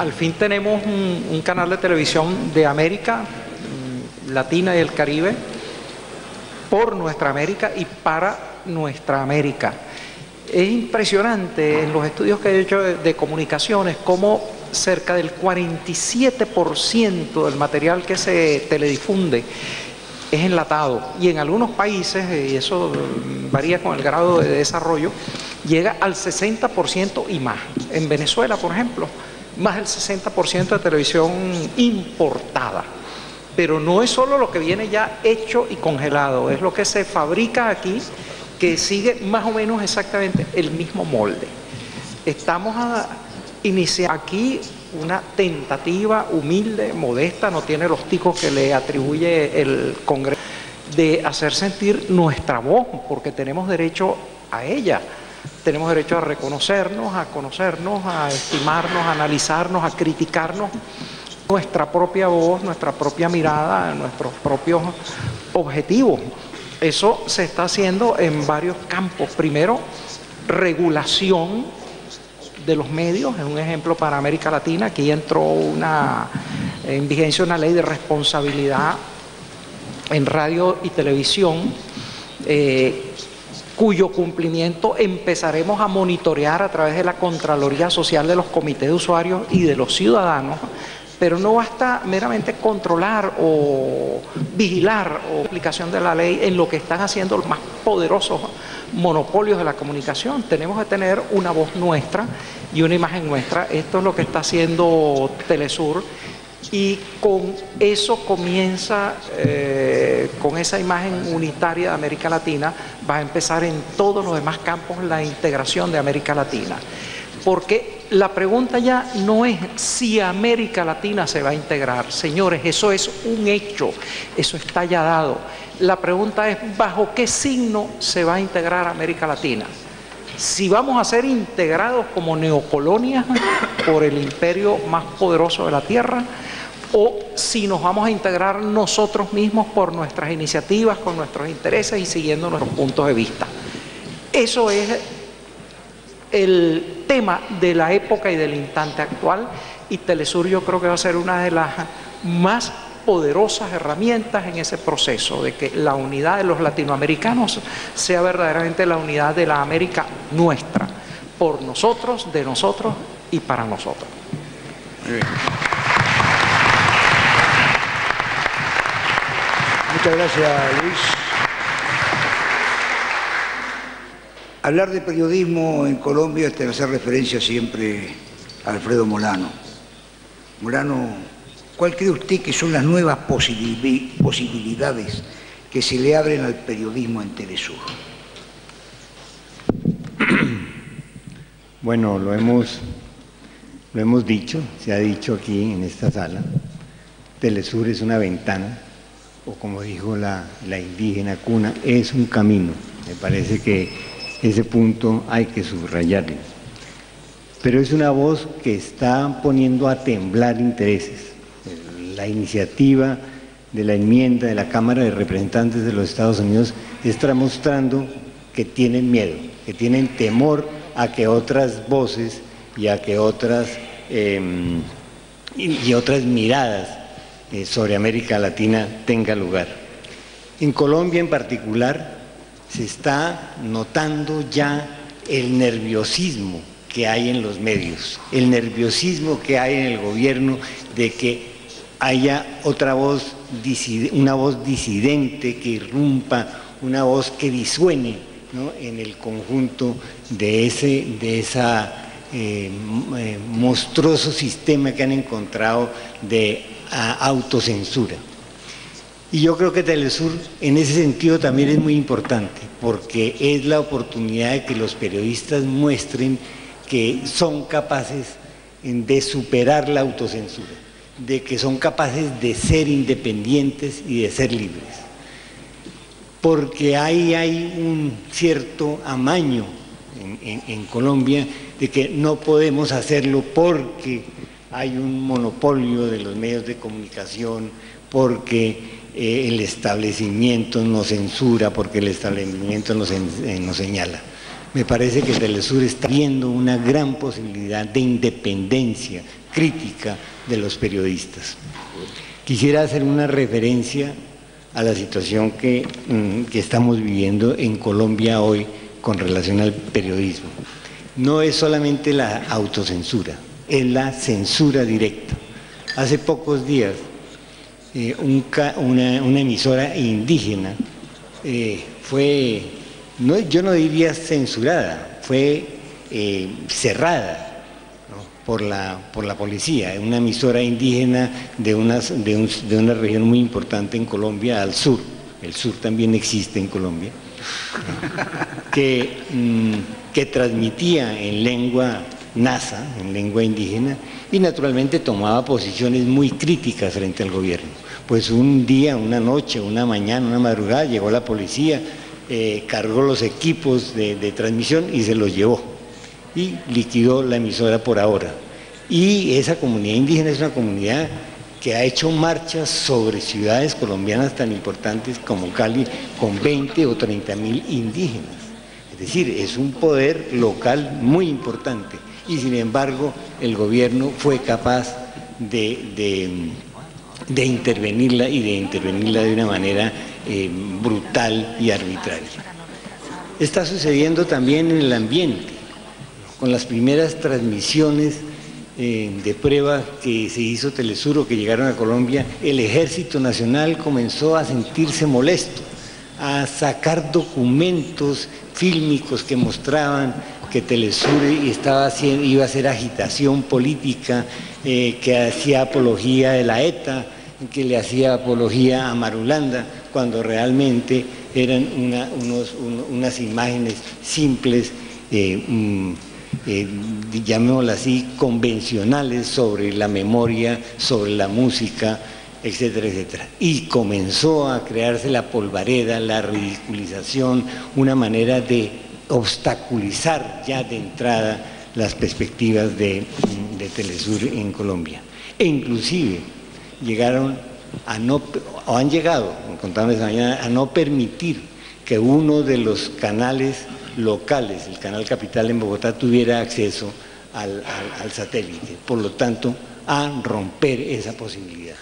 al fin tenemos un, canal de televisión de América mm, Latina y el Caribe por nuestra América y para nuestra América. Es impresionante en los estudios que he hecho de, comunicaciones cómo cerca del 47% del material que se teledifunde es enlatado y en algunos países, y eso varía con el grado de desarrollo, llega al 60% y más. En Venezuela, por ejemplo, más del 60% de televisión importada. Pero no es solo lo que viene ya hecho y congelado, es lo que se fabrica aquí que sigue más o menos exactamente el mismo molde. Estamos a iniciar aquí una tentativa humilde, modesta, no tiene los ticos que le atribuye el Congreso, de hacer sentir nuestra voz, porque tenemos derecho a ella. Tenemos derecho a reconocernos, a conocernos, a estimarnos, a analizarnos, a criticarnos nuestra propia voz, nuestra propia mirada, nuestros propios objetivos. Eso se está haciendo en varios campos. Primero, regulación de los medios, es un ejemplo para América Latina. Aquí entró una, en vigencia una ley de responsabilidad en radio y televisión, eh, cuyo cumplimiento empezaremos a monitorear a través de la Contraloría Social de los comités de usuarios y de los ciudadanos pero no basta meramente controlar o vigilar o aplicación de la ley en lo que están haciendo los más poderosos monopolios de la comunicación. Tenemos que tener una voz nuestra y una imagen nuestra. Esto es lo que está haciendo Telesur y con eso comienza, eh, con esa imagen unitaria de América Latina, va a empezar en todos los demás campos la integración de América Latina. Porque la pregunta ya no es si América Latina se va a integrar. Señores, eso es un hecho, eso está ya dado. La pregunta es bajo qué signo se va a integrar América Latina. Si vamos a ser integrados como neocolonia por el imperio más poderoso de la Tierra, o si nos vamos a integrar nosotros mismos por nuestras iniciativas, con nuestros intereses y siguiendo nuestros puntos de vista. Eso es el tema de la época y del instante actual y Telesur yo creo que va a ser una de las más poderosas herramientas en ese proceso de que la unidad de los latinoamericanos sea verdaderamente la unidad de la América nuestra, por nosotros, de nosotros y para nosotros. Muchas gracias, Luis. Hablar de periodismo en Colombia es hacer referencia siempre a Alfredo Molano. Molano, ¿cuál cree usted que son las nuevas posibilidades que se le abren al periodismo en Telesur? Bueno, lo hemos, lo hemos dicho, se ha dicho aquí en esta sala. Telesur es una ventana, o como dijo la, indígena cuna, es un camino. Me parece que ese punto hay que subrayarlo. Pero es una voz que está poniendo a temblar intereses. La iniciativa de la enmienda de la Cámara de Representantes de los Estados Unidos está mostrando que tienen miedo, que tienen temor a que otras voces y a que otras, em, y, otras miradas sobre América Latina tengan lugar. En Colombia en particular, se está notando ya el nerviosismo que hay en los medios, el nerviosismo que hay en el gobierno de que haya otra voz, una voz disidente que irrumpa, una voz que disuene en el conjunto de ese de esa, eh, eh, monstruoso sistema que han encontrado de autocensura. Y yo creo que Telesur en ese sentido también es muy importante, porque es la oportunidad de que los periodistas muestren que son capaces de superar la autocensura, de que son capaces de ser independientes y de ser libres. Porque ahí hay un cierto amaño en Colombia de que no podemos hacerlo porque hay un monopolio de los medios de comunicación, porque eh, el establecimiento nos censura porque el establecimiento nos, eh, nos señala. Me parece que Telesur está viendo una gran posibilidad de independencia crítica de los periodistas. Quisiera hacer una referencia a la situación que, mm, que estamos viviendo en Colombia hoy con relación al periodismo. No es solamente la autocensura, es la censura directa. Hace pocos días, eh, una, emisora indígena eh, fue, no, yo no diría censurada, fue eh, cerrada por, la, por la policía, una emisora indígena de, de una región muy importante en Colombia, al sur. El sur también existe en Colombia que, mm, que transmitía en lengua nasa, en lengua indígena, y naturalmente tomaba posiciones muy críticas frente al gobierno. Pues un día, una noche, una mañana, una madrugada, llegó la policía, eh, cargó los equipos de, de transmisión y se los llevó. Y liquidó la emisora por ahora. Y esa comunidad indígena es una comunidad que ha hecho marchas sobre ciudades colombianas tan importantes como Cali con 20 o 30 mil indígenas. Es decir, es un poder local muy importante y sin embargo el gobierno fue capaz de, de, intervenirla y de intervenirla de una manera eh, brutal y arbitraria. Está sucediendo también en el ambiente, con las primeras transmisiones eh, de prueba que se hizo Telesur o que llegaron a Colombia, el Ejército Nacional comenzó a sentirse molesto, a sacar documentos fílmicos que mostraban que Telesur estaba iba a hacer agitación política, eh, que hacía apología de la ETA, que le hacía apología a Marulanda, cuando realmente eran unas imágenes simples. Eh, eh, llamémoslo así, convencionales sobre la memoria, sobre la música, etcétera, etcétera. Y comenzó a crearse la polvareda, la ridiculización, una manera de obstaculizar ya de entrada las perspectivas de, Telesur en Colombia. E inclusive llegaron a no, o han llegado, contamos mañana, a no permitir que uno de los canales locales, el Canal Capital en Bogotá, tuviera acceso al, satélite. Por lo tanto, a romper esa posibilidad.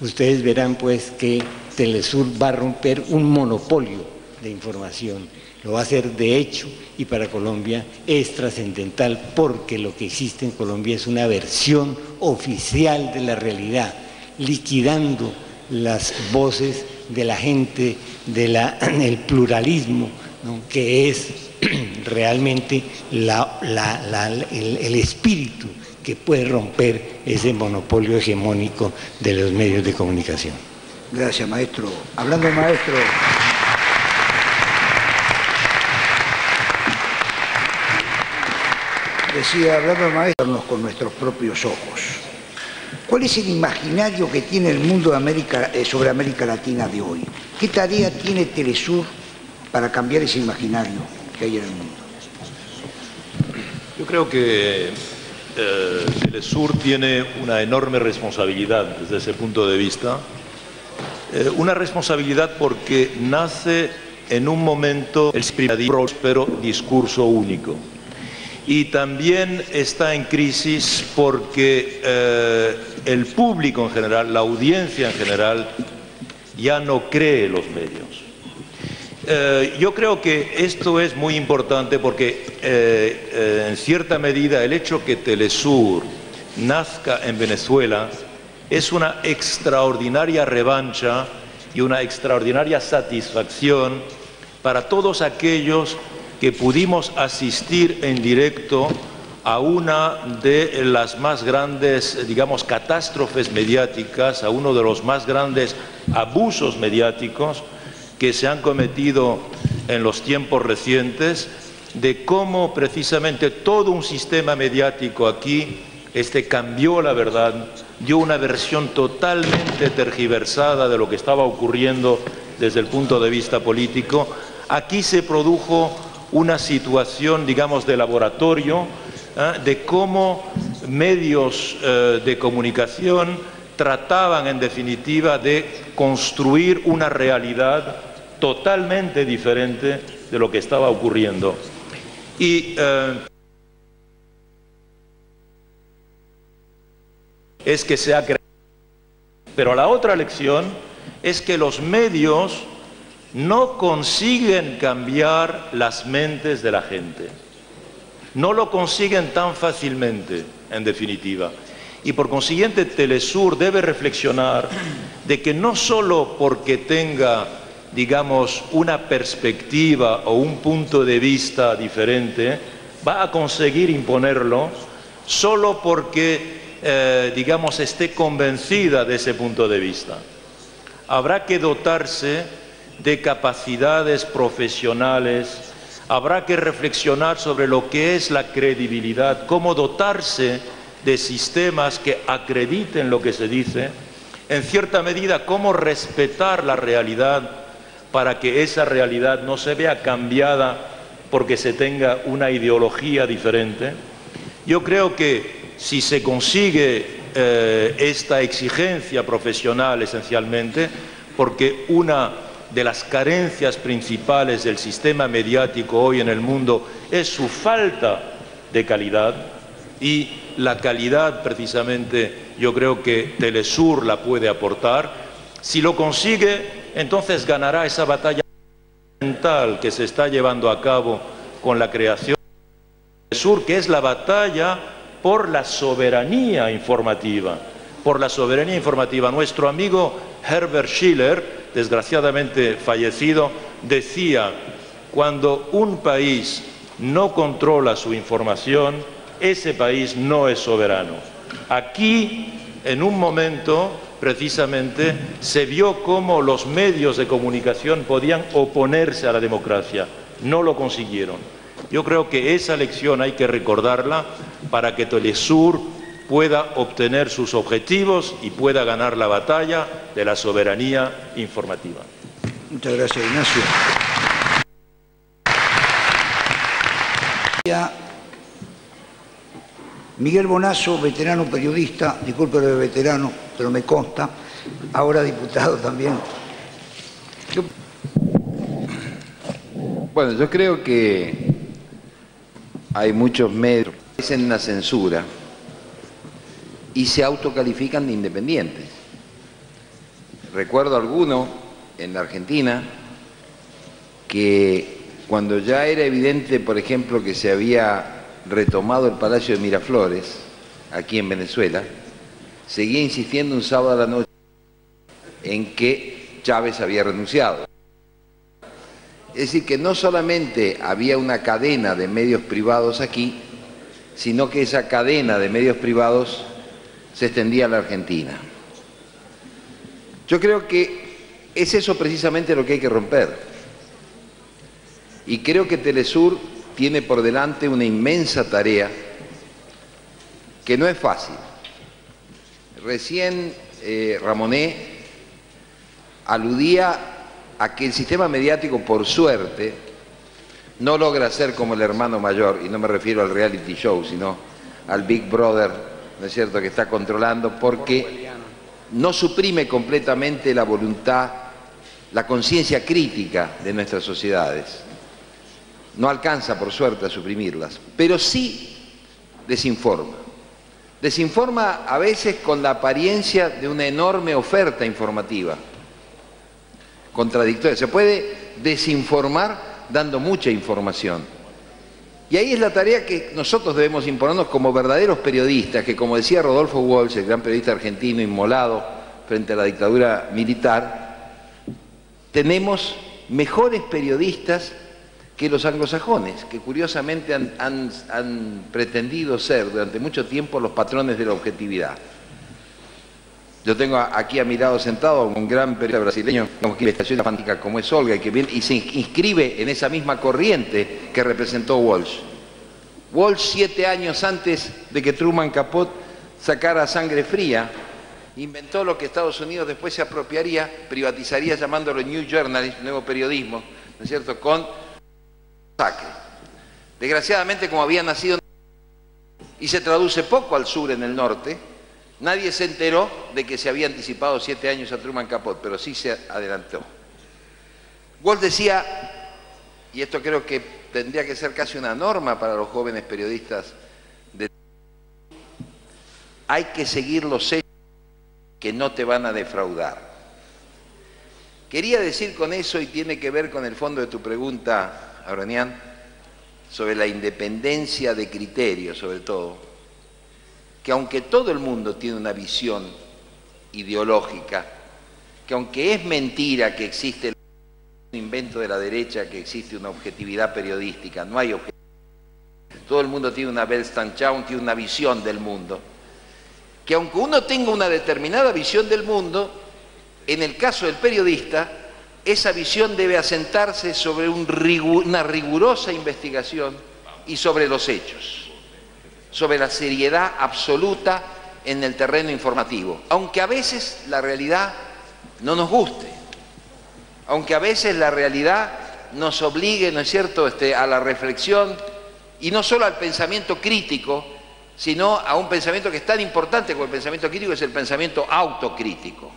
Ustedes verán pues que Telesur va a romper un monopolio de información. Lo va a hacer de hecho y para Colombia es trascendental porque lo que existe en Colombia es una versión oficial de la realidad, liquidando las voces de la gente, del pluralismo, que es realmente el, espíritu que puede romper ese monopolio hegemónico de los medios de comunicación. Gracias, maestro. Hablando maestro... Decía, hablando de maestro, con nuestros propios ojos. ¿Cuál es el imaginario que tiene el mundo de América, eh, sobre América Latina de hoy? ¿Qué tarea tiene Telesur para cambiar ese imaginario que hay en el mundo? Yo creo que eh, Telesur tiene una enorme responsabilidad desde ese punto de vista. Eh, una responsabilidad porque nace en un momento el próspero discurso único. Y también está en crisis porque eh, el público en general, la audiencia en general, ya no cree los medios. Eh, yo creo que esto es muy importante porque eh, en cierta medida el hecho que Telesur nazca en Venezuela es una extraordinaria revancha y una extraordinaria satisfacción para todos aquellos que pudimos asistir en directo a una de las más grandes, digamos, catástrofes mediáticas, a uno de los más grandes abusos mediáticos que se han cometido en los tiempos recientes de cómo precisamente todo un sistema mediático aquí este cambió la verdad, dio una versión totalmente tergiversada de lo que estaba ocurriendo desde el punto de vista político. Aquí se produjo una situación, digamos, de laboratorio, ¿eh? de cómo medios eh, de comunicación trataban en definitiva de construir una realidad totalmente diferente de lo que estaba ocurriendo. Y eh, es que se ha creado. Pero la otra lección es que los medios no consiguen cambiar las mentes de la gente. No lo consiguen tan fácilmente, en definitiva. Y por consiguiente, Telesur debe reflexionar de que no solo porque tenga, digamos, una perspectiva o un punto de vista diferente, va a conseguir imponerlo solo porque, eh, digamos, esté convencida de ese punto de vista. Habrá que dotarse de capacidades profesionales, habrá que reflexionar sobre lo que es la credibilidad, cómo dotarse de sistemas que acrediten lo que se dice, en cierta medida cómo respetar la realidad para que esa realidad no se vea cambiada porque se tenga una ideología diferente. Yo creo que si se consigue eh, esta exigencia profesional esencialmente, porque una de las carencias principales del sistema mediático hoy en el mundo es su falta de calidad y la calidad precisamente yo creo que Telesur la puede aportar. Si lo consigue, entonces ganará esa batalla mental que se está llevando a cabo con la creación de Telesur, que es la batalla por la soberanía informativa, por la soberanía informativa. Nuestro amigo Herbert Schiller, desgraciadamente fallecido, decía, cuando un país no controla su información, ese país no es soberano. Aquí, en un momento, precisamente, se vio cómo los medios de comunicación podían oponerse a la democracia. No lo consiguieron. Yo creo que esa lección hay que recordarla para que Telesur pueda obtener sus objetivos y pueda ganar la batalla de la soberanía informativa. Muchas gracias, Ignacio. Miguel Bonazo, veterano periodista, disculpe lo de veterano, pero me consta, ahora diputado también. Bueno, yo creo que hay muchos medios que hacen una censura y se autocalifican de independientes. Recuerdo alguno en la Argentina que cuando ya era evidente, por ejemplo, que se había retomado el Palacio de Miraflores, aquí en Venezuela, seguía insistiendo un sábado a la noche en que Chávez había renunciado. Es decir, que no solamente había una cadena de medios privados aquí, sino que esa cadena de medios privados se extendía a la Argentina. Yo creo que es eso precisamente lo que hay que romper. Y creo que Telesur tiene por delante una inmensa tarea que no es fácil. Recién eh, Ramoné aludía a que el sistema mediático, por suerte, no logra ser como el hermano mayor, y no me refiero al reality show, sino al Big Brother ¿no es cierto?, que está controlando porque no suprime completamente la voluntad, la conciencia crítica de nuestras sociedades. No alcanza, por suerte, a suprimirlas, pero sí desinforma. Desinforma a veces con la apariencia de una enorme oferta informativa, contradictoria. Se puede desinformar dando mucha información y ahí es la tarea que nosotros debemos imponernos como verdaderos periodistas, que como decía Rodolfo Walsh, el gran periodista argentino inmolado frente a la dictadura militar, tenemos mejores periodistas que los anglosajones, que curiosamente han, pretendido ser durante mucho tiempo los patrones de la objetividad. Yo tengo aquí a mi lado sentado un gran periodista brasileño, como que estación fantástica como es Olga, y que viene y se inscribe en esa misma corriente que representó Walsh. Walsh, siete años antes de que Truman Capote sacara sangre fría, inventó lo que Estados Unidos después se apropiaría, privatizaría llamándolo New Journalism, nuevo periodismo, ¿no es cierto?, con sacre. Desgraciadamente, como había nacido y se traduce poco al sur en el norte, Nadie se enteró de que se había anticipado siete años a Truman Capote, pero sí se adelantó. Walt decía, y esto creo que tendría que ser casi una norma para los jóvenes periodistas. De... Hay que seguir los hechos que no te van a defraudar. Quería decir con eso, y tiene que ver con el fondo de tu pregunta, Abronian, sobre la independencia de criterio, sobre todo, que aunque todo el mundo tiene una visión ideológica, que aunque es mentira que existe un invento de la derecha, que existe una objetividad periodística, no hay objetividad. Todo el mundo tiene una Weltanschauung, tiene una visión del mundo. Que aunque uno tenga una determinada visión del mundo, en el caso del periodista, esa visión debe asentarse sobre un una rigurosa investigación y sobre los hechos, sobre la seriedad absoluta en el terreno informativo, aunque a veces la realidad no nos guste, aunque a veces la realidad nos obligue, ¿no es cierto?, este, a la reflexión y no solo al pensamiento crítico, sino a un pensamiento que es tan importante como el pensamiento crítico, es el pensamiento autocrítico.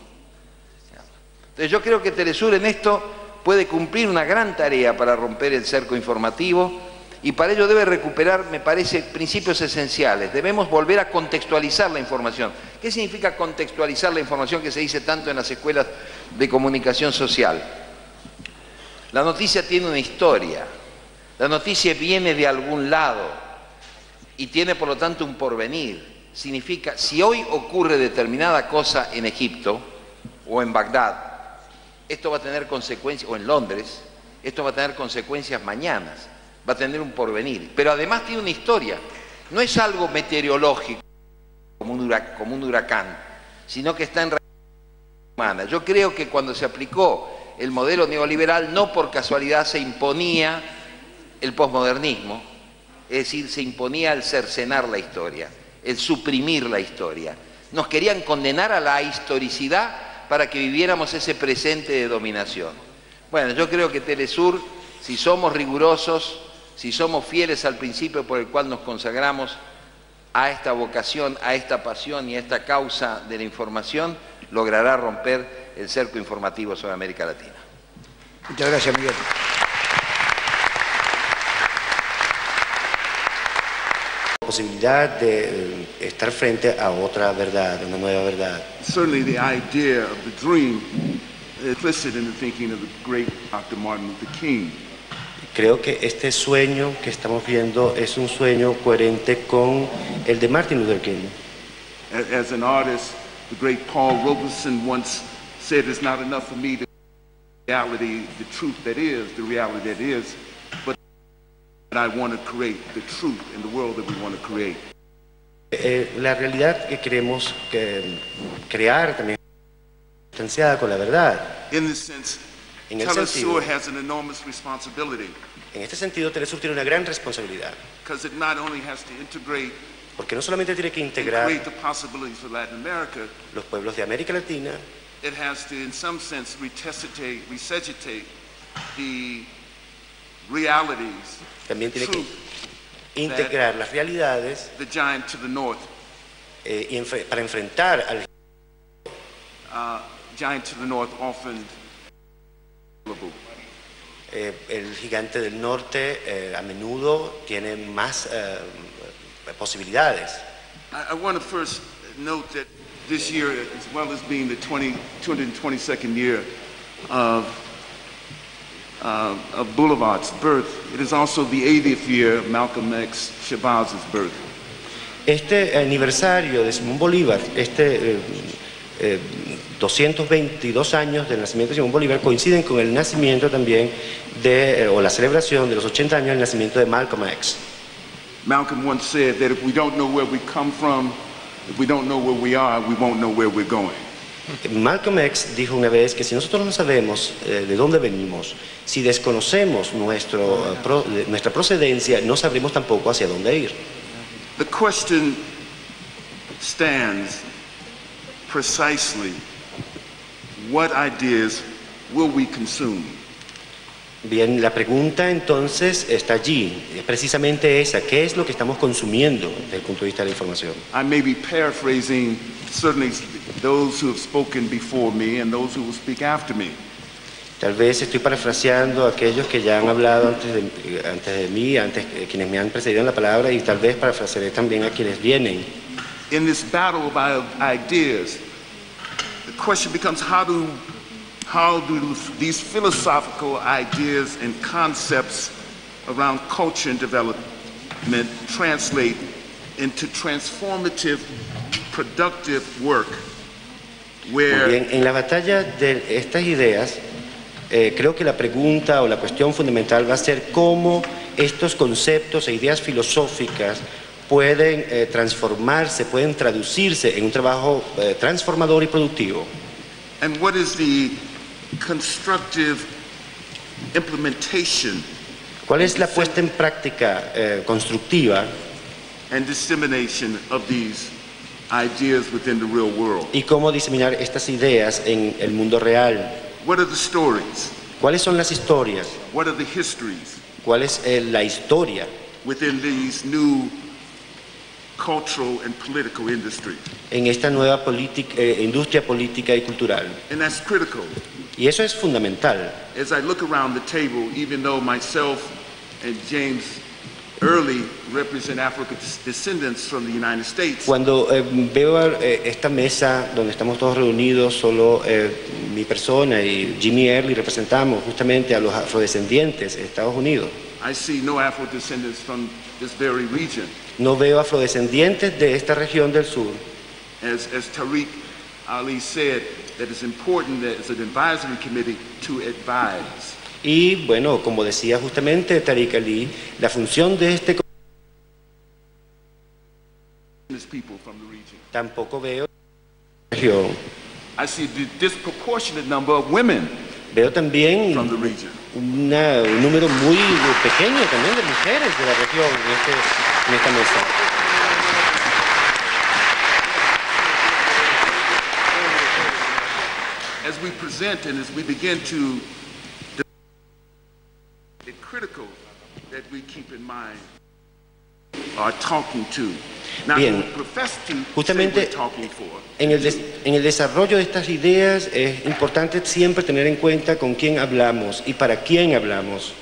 Entonces yo creo que Telesur en esto puede cumplir una gran tarea para romper el cerco informativo y para ello debe recuperar, me parece, principios esenciales. Debemos volver a contextualizar la información. ¿Qué significa contextualizar la información que se dice tanto en las escuelas de comunicación social? La noticia tiene una historia, la noticia viene de algún lado y tiene por lo tanto un porvenir. Significa, si hoy ocurre determinada cosa en Egipto o en Bagdad, esto va a tener consecuencias, o en Londres, esto va a tener consecuencias mañanas, va a tener un porvenir, pero además tiene una historia, no es algo meteorológico como un, huracán, sino que está en humana. Yo creo que cuando se aplicó el modelo neoliberal, no por casualidad se imponía el posmodernismo, es decir, se imponía el cercenar la historia, el suprimir la historia. Nos querían condenar a la historicidad para que viviéramos ese presente de dominación. Bueno, yo creo que Telesur, si somos rigurosos, si somos fieles al principio por el cual nos consagramos a esta vocación, a esta pasión y a esta causa de la información, logrará romper el cerco informativo sobre América Latina. Muchas gracias, Miguel. posibilidad de estar frente a otra verdad, una nueva verdad. Certainly the idea of the dream implicit in the thinking of the great Dr. Martin Luther King. Creo que este sueño que estamos viendo es un sueño coherente con el de Martin Luther King. As an artist, the great Paul Robeson once said, it's not enough for me to reality, the truth that is, the reality that is, but I want to create the truth in the world that we want to create. Eh, la realidad que queremos que crear también distanciada con la verdad. In this sense, en el Telesur has an enormous responsibility. En este sentido, Telesur tiene una gran responsabilidad. Because it not only has to integrate porque no solamente tiene que integrar the possibilities for Latin America, los pueblos de América Latina, it has to, in some sense, resuscitate, resuscitate the realities también tiene que integrar las realidades eh, y enfre para enfrentar al uh, giant to the north often eh, el gigante del norte eh, a menudo tiene más eh, posibilidades. I, I want to first note that this year, as well as being the 20, 222nd year of uh, of Boulevard's birth. It is also the 80th year of Malcolm X Shabazz's birth. Este aniversario de Simón Bolívar, este eh, eh, 222 años del nacimiento de Simón Bolívar coinciden con el nacimiento también de, eh, o la celebración de los 80 años del nacimiento de Malcolm X. Malcolm once said that if we don't know where we come from, if we don't know where we are, we won't know where we're going. Malcolm X dijo una vez que si nosotros no sabemos eh, de dónde venimos, si desconocemos nuestro, pro, nuestra procedencia, no sabremos tampoco hacia dónde ir. The question stands precisely what ideas will we consume? Bien, la pregunta entonces está allí, es precisamente esa, ¿qué es lo que estamos consumiendo desde el punto de vista de la información? I may be paraphrasing certainly those who have spoken before me and those who will speak after me. Tal vez estoy parafraseando a aquellos que ya han hablado antes de, antes de mí, antes eh, quienes me han precedido en la palabra y tal vez parafrasearé también a quienes vienen. In this battle of ideas, the question becomes how do, how do these philosophical ideas and concepts around culture and development translate into transformative, productive work where bien, en la batalla de estas ideas, eh, creo que la pregunta o la cuestión fundamental va a ser cómo estos conceptos e ideas filosóficas pueden eh, transformarse, pueden traducirse en un trabajo eh, transformador y productivo. and what is the constructive implementation ¿Cuál es la puesta en práctica eh, constructiva and dissemination of these ideas within the real world? y cómo diseminar estas ideas en el mundo real? What are the stories? ¿Cuáles son las historias? What are the histories ¿Cuál es eh, la historia within these new cultural and political industries? en esta nueva eh, industria política y cultural? And that's critical. Y eso es fundamental. As I look around the table, even though myself and James Early represent African descendants from the United States, Cuando eh, veo eh, esta mesa donde estamos todos reunidos, solo mi persona y Jimmy Early representamos justamente a los afrodescendientes de Estados Unidos. I see no Afro descendants from this very region. No veo afrodescendientes de esta región del sur. As, as Tariq Ali said, that it's important that as an advisory committee to advise. Y bueno, como decía justamente Tariq Ali, la función de este tampoco veo región. I see the disproportionate number of women Veo también from the region. una- un número muy pequeño también de mujeres de la región este, en esta mesa. As we present and as we begin to, it's critical that we keep in mind are talking to. Bien. Justamente-. En el, des- en el desarrollo de estas ideas es importante siempre tener en cuenta con quién hablamos y para quién hablamos.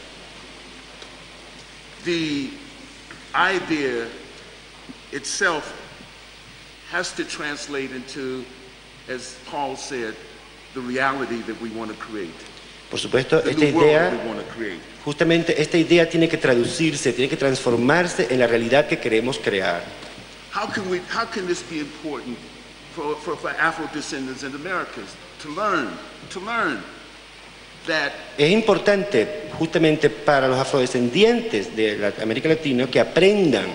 The idea itself has to translate into, as Paul said, the reality that we want to create. Por supuesto, The esta new world that idea, we want to create. justamente esta idea tiene que traducirse, tiene que transformarse en la realidad que queremos crear. How can we, how can this be important for, for, for Afro-descendants in Americas to learn, to learn Es importante justamente para los afrodescendientes de la- América Latina que aprendan,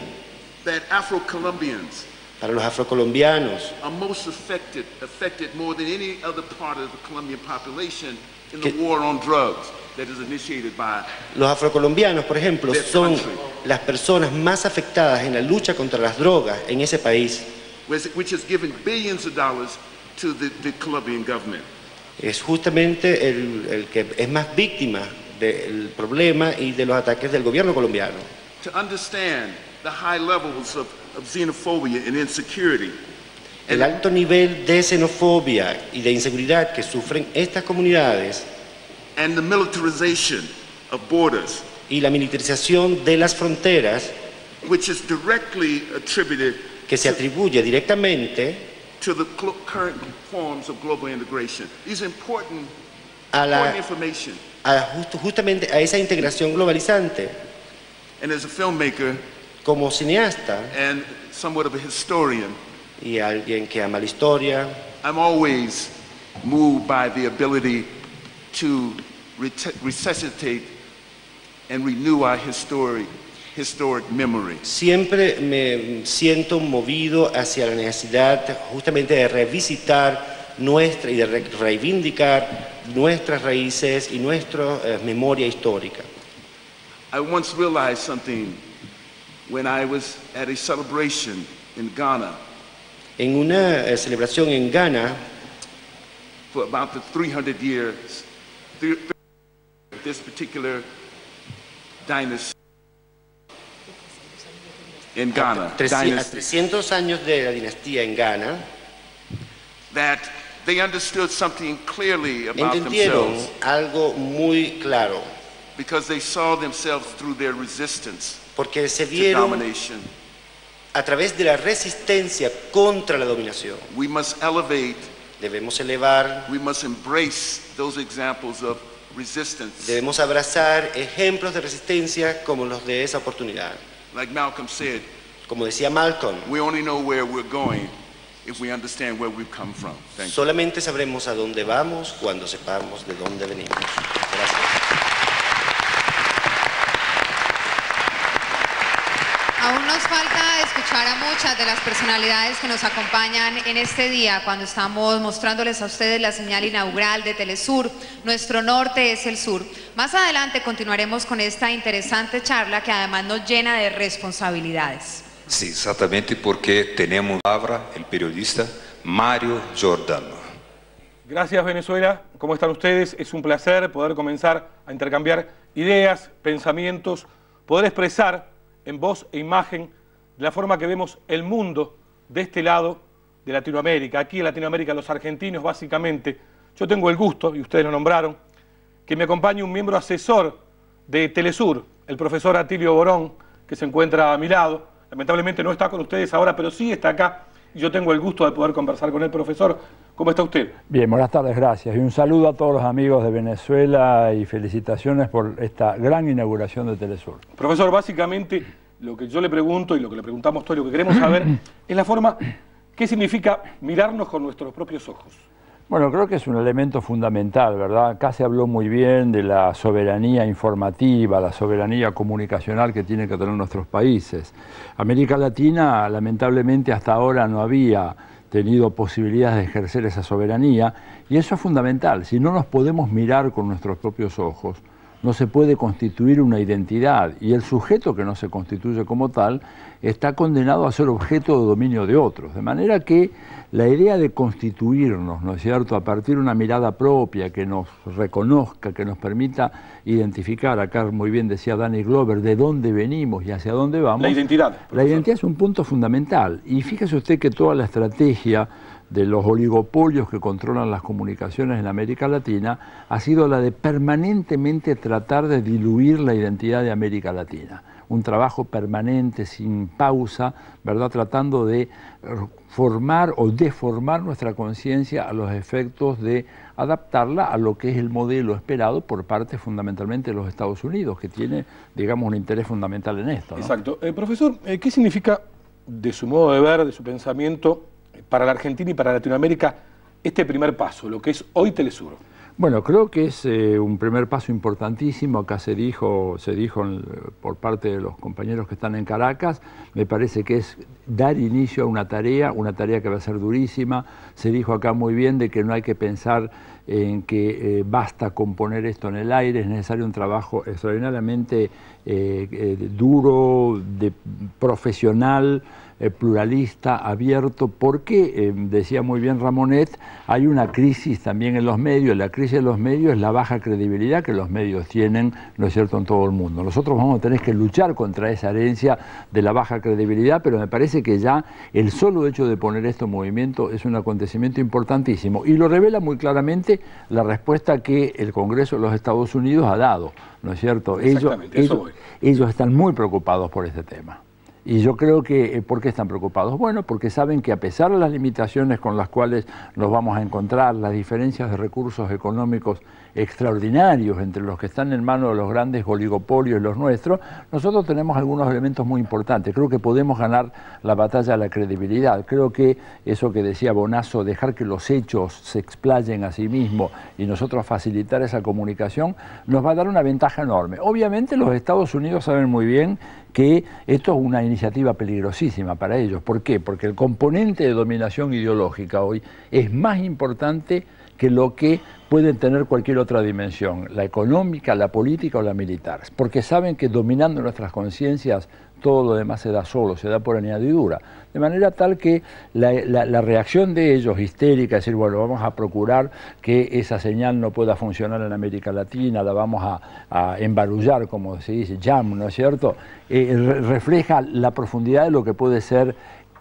that Afro-Colombians para los afrocolombianos, are most affected, affected more than any other part of the Colombian population in the war on drugs that is initiated by los afrocolombianos, por ejemplo, son country. las personas más afectadas en la lucha contra las drogas en ese país. which has given billions of dollars to the, the Colombian government. Es justamente el, el que es más víctima del problema y de los ataques del gobierno colombiano. To understand the high levels of, of xenophobia and insecurity, El alto nivel de xenofobia y de inseguridad que sufren estas comunidades and the militarization of borders, y la militarización de las fronteras which is directly attributed que se atribuye directamente to the current forms of global integration. These important, a important information. a justo- justamente a esa integración globalizante. And as a filmmaker Como cineasta and somewhat of a historian, y alguien que ama la historia, I'm always moved by the ability to resuscitate and renew our historic, historic memory. siempre me siento movido hacia la necesidad justamente de revisitar nuestra y de re- reivindicar nuestras raíces y nuestra eh, memoria histórica. I once realized something when I was at a celebration in Ghana En una eh, celebración en Ghana, for about the 300 years, th- this particular dynasty in Ghana, a dynasty, 300 años de la dinastía en Ghana, that They understood something clearly about entendieron themselves algo muy claro, because they saw themselves through their resistance porque se to vieron domination. a través de la resistencia contra la dominación. We must elevate, Debemos elevar, we must embrace those examples of resistance. debemos abrazar ejemplos de resistencia como los de esa oportunidad. Like Malcolm said, Como decía Malcolm, we only know where we're going if we understand where we've come from. Thank you. solamente sabremos a dónde vamos cuando sepamos de dónde venimos. Gracias. Aún nos falta escuchar a muchas de las personalidades que nos acompañan en este día cuando estamos mostrándoles a ustedes la señal inaugural de Telesur. Nuestro norte es el sur. Más adelante continuaremos con esta interesante charla que además nos llena de responsabilidades. Sí, exactamente porque tenemos palabra el periodista Mario Giordano. Gracias Venezuela, ¿cómo están ustedes? Es un placer poder comenzar a intercambiar ideas, pensamientos, poder expresar en voz e imagen la forma que vemos el mundo de este lado de Latinoamérica. Aquí en Latinoamérica los argentinos básicamente, yo tengo el gusto, y ustedes lo nombraron, que me acompañe un miembro asesor de Telesur, el profesor Atilio Borón, que se encuentra a mi lado. Lamentablemente no está con ustedes ahora, pero sí está acá. Y yo tengo el gusto de poder conversar con el profesor. ¿Cómo está usted? Bien, buenas tardes, gracias. Y un saludo a todos los amigos de Venezuela y felicitaciones por esta gran inauguración de Telesur. Profesor, básicamente lo que yo le pregunto y lo que le preguntamos todos, lo que queremos saber es la forma, ¿qué significa mirarnos con nuestros propios ojos? Bueno, creo que es un elemento fundamental, ¿verdad? Acá se habló muy bien de la soberanía informativa, la soberanía comunicacional que tienen que tener nuestros países. América Latina, lamentablemente, hasta ahora no había tenido posibilidades de ejercer esa soberanía y eso es fundamental. Si no nos podemos mirar con nuestros propios ojos, no se puede constituir una identidad y el sujeto que no se constituye como tal está condenado a ser objeto de dominio de otros. De manera que la idea de constituirnos, ¿no es cierto?, a partir de una mirada propia que nos reconozca, que nos permita identificar, acá muy bien decía Danny Glover, de dónde venimos y hacia dónde vamos. La identidad. La identidad es un punto fundamental y fíjese usted que toda la estrategia de los oligopolios que controlan las comunicaciones en América Latina ha sido la de permanentemente tratar de diluir la identidad de América Latina. Un trabajo permanente, sin pausa, ¿verdad? Tratando de formar o deformar nuestra conciencia a los efectos de adaptarla a lo que es el modelo esperado por parte fundamentalmente de los Estados Unidos, que tiene, digamos, un interés fundamental en esto. Exacto. Eh, profesor, eh, ¿qué significa, de su modo de ver, de su pensamiento, para la Argentina y para Latinoamérica, este primer paso, lo que es hoy Telesur? Bueno, creo que es eh, un primer paso importantísimo. Acá se dijo, se dijo por parte de los compañeros que están en Caracas, me parece que es dar inicio a una tarea, una tarea que va a ser durísima. Se dijo acá muy bien de que no hay que pensar en que eh, basta con poner esto en el aire, es necesario un trabajo extraordinariamente eh, eh, duro, de, profesional, eh, pluralista, abierto, porque, decía muy bien Ramonet, hay una crisis también en los medios. La crisis de los medios es la baja credibilidad que los medios tienen, ¿no es cierto?, en todo el mundo. Nosotros vamos a tener que luchar contra esa herencia de la baja credibilidad, pero me parece que ya el solo hecho de poner esto en movimiento es un acontecimiento importantísimo y lo revela muy claramente la respuesta que el Congreso de los Estados Unidos ha dado, ¿no es cierto? Ellos, ellos, ellos están muy preocupados por este tema. Y yo creo que, eh, ¿por qué están preocupados? Bueno, porque saben que a pesar de las limitaciones con las cuales nos vamos a encontrar, las diferencias de recursos económicos extraordinarios entre los que están en manos de los grandes oligopolios y los nuestros, nosotros tenemos algunos elementos muy importantes. Creo que podemos ganar la batalla de la credibilidad. Creo que eso que decía Bonazo, dejar que los hechos se explayen a sí mismos y nosotros facilitar esa comunicación, nos va a dar una ventaja enorme. Obviamente los Estados Unidos saben muy bien que esto es una iniciativa peligrosísima para ellos. ¿Por qué? Porque el componente de dominación ideológica hoy es más importante que lo que pueden tener cualquier otra dimensión, la económica, la política o la militar, porque saben que dominando nuestras conciencias todo lo demás se da solo, se da por añadidura. De manera tal que la, la- reacción de ellos histérica, es decir, bueno, vamos a procurar que esa señal no pueda funcionar en América Latina, la vamos a, a embarullar, como se dice, jam, ¿no es cierto? Eh, re- refleja la profundidad de lo que puede ser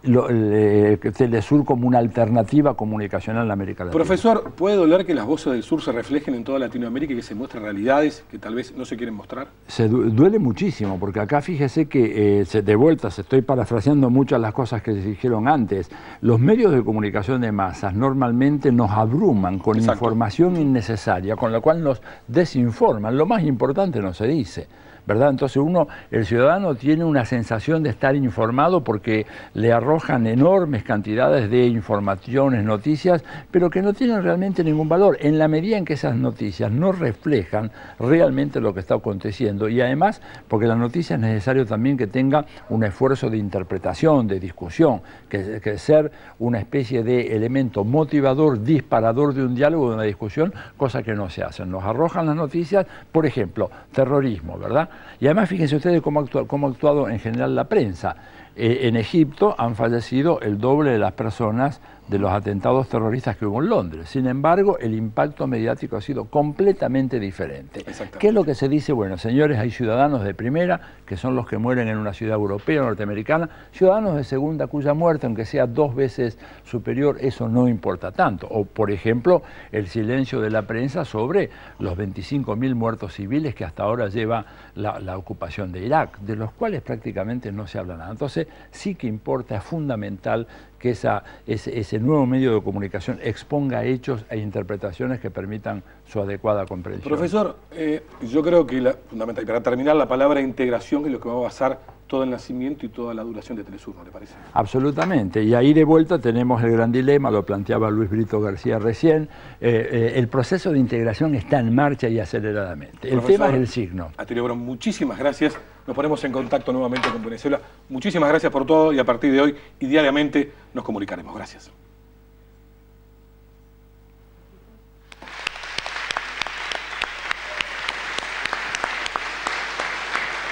lo- el, eh, Telesur como una alternativa comunicacional en América Latina. Profesor, ¿puede doler que las voces del sur se reflejen en toda Latinoamérica y que se muestren realidades que tal vez no se quieren mostrar? Se du- duele muchísimo, porque acá fíjese que, eh, se- de vuelta, se estoy parafraseando muchas las cosas que se dijeron antes, los medios de comunicación de masas normalmente nos abruman con Exacto. información innecesaria, con la cual nos desinforman. Lo más importante no se dice. ¿Verdad? Entonces uno, el ciudadano tiene una sensación de estar informado porque le arrojan enormes cantidades de informaciones, noticias, pero que no tienen realmente ningún valor, en la medida en que esas noticias no reflejan realmente lo que está aconteciendo. Y además, porque la noticia es necesario también que tenga un esfuerzo de interpretación, de discusión, que, que ser una especie de elemento motivador, disparador de un diálogo, de una discusión, cosa que no se hace. Nos arrojan las noticias, por ejemplo, terrorismo, ¿verdad? Y además fíjense ustedes cómo, actua- cómo ha actuado en general la prensa. Eh, en Egipto han fallecido el doble de las personas de los atentados terroristas que hubo en Londres. Sin embargo, el impacto mediático ha sido completamente diferente. ¿Qué es lo que se dice? Bueno, señores, hay ciudadanos de primera, que son los que mueren en una ciudad europea o norteamericana, ciudadanos de segunda cuya muerte, aunque sea dos veces superior, eso no importa tanto. O, por ejemplo, el silencio de la prensa sobre los 25.000 muertos civiles que hasta ahora lleva la, la ocupación de Irak, de los cuales prácticamente no se habla nada. Entonces, sí que importa, es fundamental que esa, ese, ese nuevo medio de comunicación exponga hechos e interpretaciones que permitan su adecuada comprensión. Profesor, eh, yo creo que la, fundamental, para terminar, la palabra integración es lo que va a basar todo el nacimiento y toda la duración de Telesur, ¿no le parece? Absolutamente. Y ahí de vuelta tenemos el gran dilema, lo planteaba Luis Brito García recién. eh, eh, el proceso de integración está en marcha y aceleradamente. El tema es el signo. Atilio muchísimas gracias. Nos ponemos en contacto nuevamente con Venezuela. Muchísimas gracias por todo y a partir de hoy y diariamente nos comunicaremos. Gracias.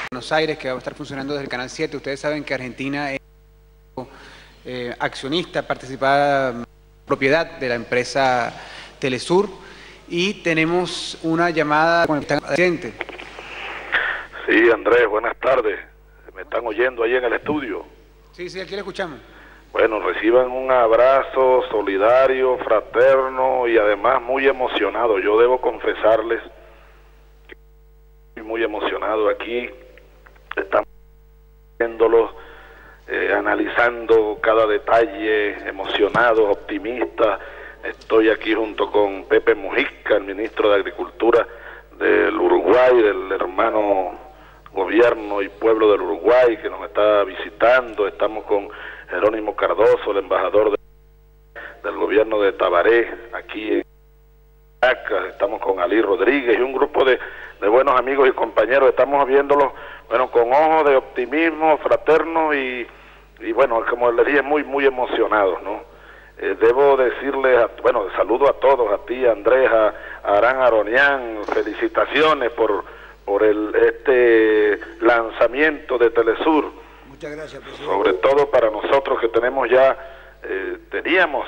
Buenos Aires, que va a estar funcionando desde el Canal 7. Ustedes saben que Argentina es eh, accionista, participada, propiedad de la empresa Telesur. Y tenemos una llamada con el presidente. Sí, Andrés, buenas tardes. Me están oyendo ahí en el estudio. Sí, sí, aquí le escuchamos. Bueno, reciban un abrazo solidario, fraterno y además muy emocionado. Yo debo confesarles que estoy muy emocionado aquí. Estamos viéndolos, eh, analizando cada detalle, emocionados, optimistas. Estoy aquí junto con Pepe Mujica, el ministro de Agricultura del Uruguay, del hermano gobierno y pueblo del Uruguay que nos está visitando. Estamos con Jerónimo Cardoso, el embajador de- del gobierno de Tabaré, aquí en Caracas. Estamos con Ali Rodríguez y un grupo de, de buenos amigos y compañeros. Estamos viéndolos, bueno, con ojos de optimismo fraterno y, y bueno, como les dije, muy, muy emocionados, ¿no? Eh, debo decirles, a- bueno, saludo a todos, a ti, Andrés, a, a Arán Aronián, felicitaciones por, por el, este lanzamiento de Telesur, Muchas gracias, presidente. sobre todo para nosotros que tenemos ya, eh, teníamos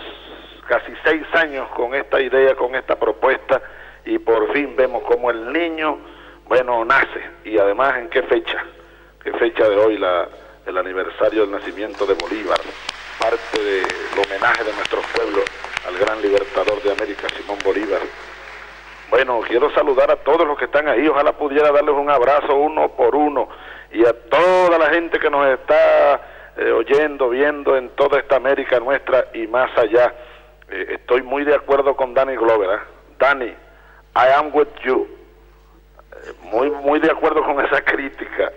casi seis años con esta idea, con esta propuesta, y por fin vemos como el niño, bueno, nace, y además en qué fecha, qué fecha de hoy, la, el aniversario del nacimiento de Bolívar, parte del homenaje de nuestros pueblos al gran libertador de América, Simón Bolívar. Bueno, quiero saludar a todos los que están ahí, ojalá pudiera darles un abrazo uno por uno. Y a toda la gente que nos está eh, oyendo, viendo en toda esta América nuestra y más allá. Eh, estoy muy de acuerdo con Danny Glover. ¿eh? Danny, I am with you. Eh, muy, muy de acuerdo con esa crítica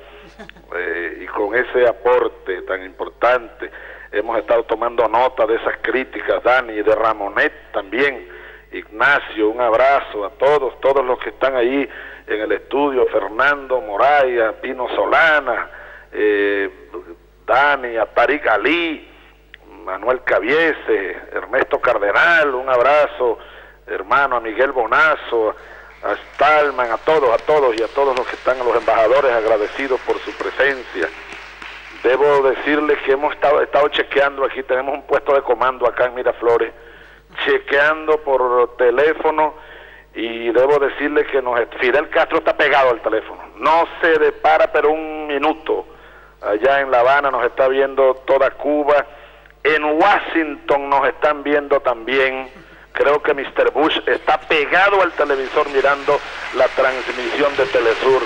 eh, y con ese aporte tan importante. Hemos estado tomando nota de esas críticas, Dani, de Ramonet también. Ignacio, un abrazo a todos, todos los que están ahí en el estudio, Fernando Moraya, Pino Solana, eh, Dani, a Tariq Ali, Manuel Cabiese, Ernesto Cardenal, un abrazo, hermano, a Miguel Bonazo, a Stalman, a todos, a todos y a todos los que están, a los embajadores agradecidos por su presencia. Debo decirles que hemos estado, estado chequeando aquí, tenemos un puesto de comando acá en Miraflores, chequeando por teléfono y debo decirles que nos, Fidel Castro está pegado al teléfono, no se depara pero un minuto. Allá en La Habana nos está viendo toda Cuba En Washington nos están viendo también. Creo que Mr. Bush está pegado al televisor mirando la transmisión de Telesur.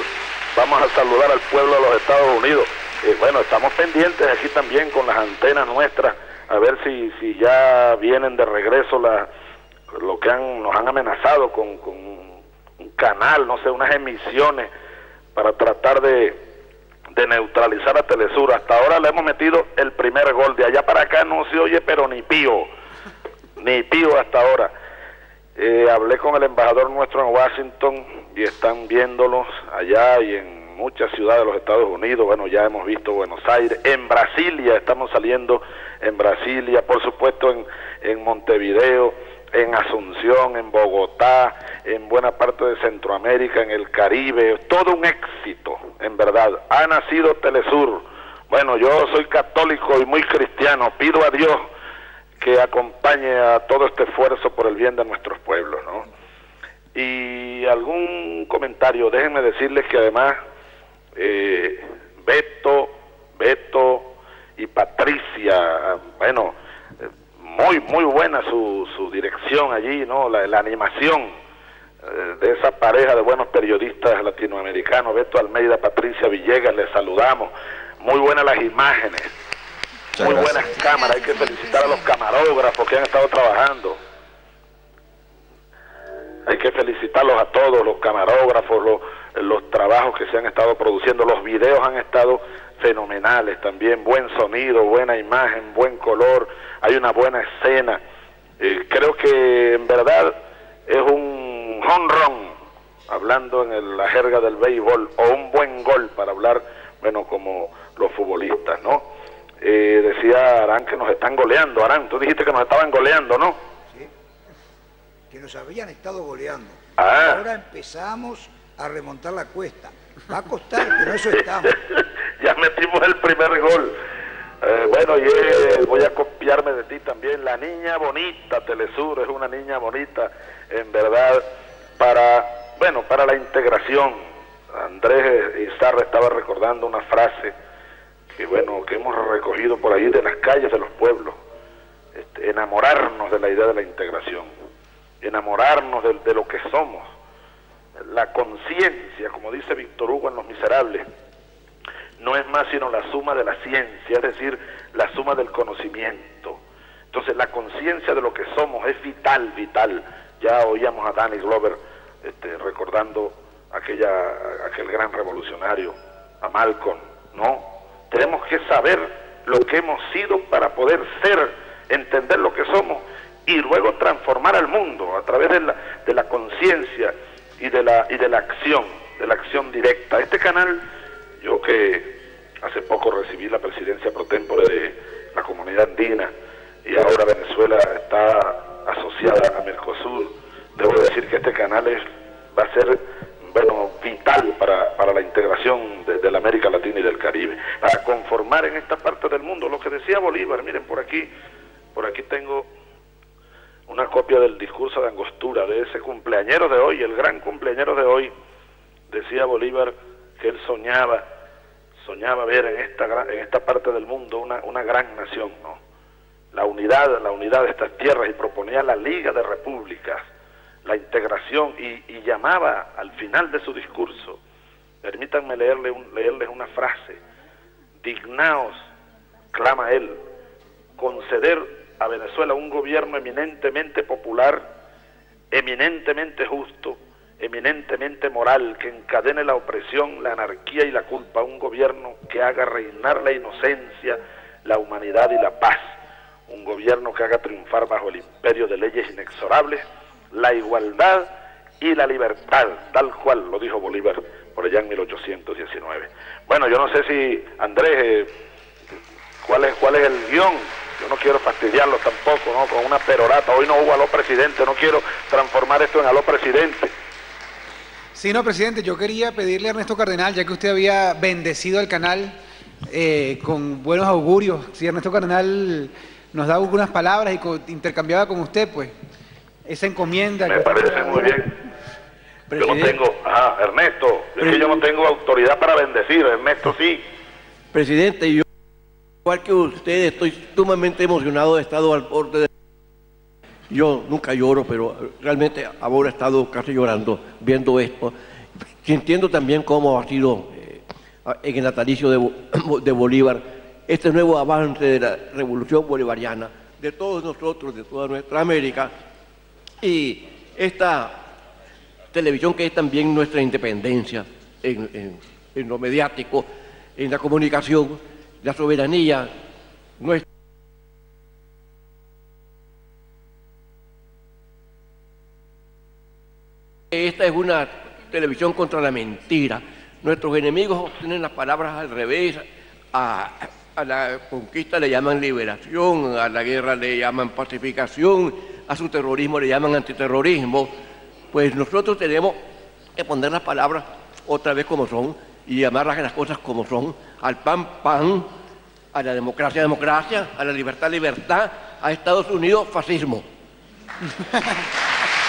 Vamos a saludar al pueblo de los Estados Unidos. Eh, bueno, estamos pendientes aquí también con las antenas nuestras, a ver si, si ya vienen de regreso la, lo que han, nos han amenazado con, con un canal, no sé, unas emisiones para tratar de, de neutralizar a Telesur. Hasta ahora le hemos metido el primer gol. De allá para acá no se oye, pero ni pío. Ni pío hasta ahora. Eh, hablé con el embajador nuestro en Washington y están viéndolos allá y en muchas ciudades de los Estados Unidos. Bueno, ya hemos visto Buenos Aires. En Brasilia, estamos saliendo en Brasilia, por supuesto en, en Montevideo en Asunción, en Bogotá, en buena parte de Centroamérica, en el Caribe, todo un éxito, en verdad. Ha nacido Telesur. Bueno, yo soy católico y muy cristiano, pido a Dios que acompañe a todo este esfuerzo por el bien de nuestros pueblos, ¿no? Y algún comentario, déjenme decirles que además eh, Beto, Beto y Patricia, bueno, muy, muy buena su, su dirección allí, ¿no? La, animación eh, de esa pareja de buenos periodistas latinoamericanos, Beto Almeida, Patricia Villegas, les saludamos. Muy buenas las imágenes, muy buenas cámaras, hay que felicitar a los camarógrafos que han estado trabajando. Hay que felicitarlos a todos, los camarógrafos, los, los trabajos que se han estado produciendo, los videos han estado fenomenales también, buen sonido, buena imagen, buen color, hay una buena escena. Eh, creo que en verdad es un honrón, hablando en la jerga del béisbol, o un buen gol para hablar, bueno, como los futbolistas, ¿no? Eh, decía Arán que nos están goleando. Arán, tú dijiste que nos estaban goleando, ¿no? Sí, que nos habían estado goleando. Ah. Ahora empezamos a remontar la cuesta. Va a costar, pero eso estamos. ya metimos el primer gol. Eh, bueno, y eh, voy a copiarme de ti también. La niña bonita, Telesur, es una niña bonita, en verdad, para, bueno, para la integración. Andrés Izarra estaba recordando una frase que, bueno, que hemos recogido por ahí de las calles de los pueblos. Este, enamorarnos de la idea de la integración, enamorarnos de, de lo que somos, la conciencia, como dice Víctor Hugo en Los Miserables, no es más sino la suma de la ciencia, es decir, la suma del conocimiento. Entonces la conciencia de lo que somos es vital, vital. Ya oíamos a Danny Glover este, recordando aquella, aquel gran revolucionario, a Malcolm, ¿no? Tenemos que saber lo que hemos sido para poder ser, entender lo que somos y luego transformar al mundo a través de la, de la conciencia y, de la, y de la acción, de la acción directa. Este canal yo que hace poco recibí la presidencia pro tempore de la comunidad andina y ahora Venezuela está asociada a Mercosur, debo decir que este canal es, va a ser bueno, vital para, para la integración de, la América Latina y del Caribe, para conformar en esta parte del mundo lo que decía Bolívar, miren por aquí, por aquí tengo una copia del discurso de Angostura, de ese cumpleañero de hoy, el gran cumpleañero de hoy, decía Bolívar que él soñaba soñaba ver en esta, en esta parte del mundo una, una gran nación, ¿no? La unidad, la unidad de estas tierras y proponía la Liga de Repúblicas, la integración y, llamaba al final de su discurso, permítanme leerle leerles una frase, dignaos, clama él, conceder a Venezuela un gobierno eminentemente popular, eminentemente justo, eminentemente moral que encadene la opresión, la anarquía y la culpa, un gobierno que haga reinar la inocencia, la humanidad y la paz, un gobierno que haga triunfar bajo el imperio de leyes inexorables la igualdad y la libertad, tal cual lo dijo Bolívar por allá en 1819. Bueno, yo no sé si Andrés, eh, ¿cuál, es, cuál es el guion yo no quiero fastidiarlo tampoco, ¿no? Con una perorata. Hoy no hubo aló presidente, no quiero transformar esto en aló presidente. Sí, no, presidente, yo quería pedirle a Ernesto Cardenal, ya que usted había bendecido el canal eh, con buenos augurios, si Ernesto Cardenal nos daba algunas palabras y intercambiaba con usted, pues, esa encomienda. Me parece muy bien. Yo no tengo, ah, Ernesto, es que yo no tengo autoridad para bendecir, Ernesto sí. Presidente, yo Igual que ustedes, estoy sumamente emocionado, he estado al borde de... Yo nunca lloro, pero realmente ahora he estado casi llorando viendo esto. Entiendo también cómo ha sido eh, en el natalicio de, Bolívar este nuevo avance de la revolución bolivariana, de todos nosotros, de toda nuestra América, y esta televisión que es también nuestra independencia en, en- en lo mediático, en la comunicación, la soberanía nuestra. Esta es una televisión contra la mentira. Nuestros enemigos tienen las palabras al revés. A, a la conquista le llaman liberación, a la guerra le llaman pacificación, a su terrorismo le llaman antiterrorismo. Pues nosotros tenemos que poner las palabras otra vez como son y llamarlas las cosas como son. Al pan, pan, a la democracia, democracia, a la libertad, libertad, a Estados Unidos, fascismo.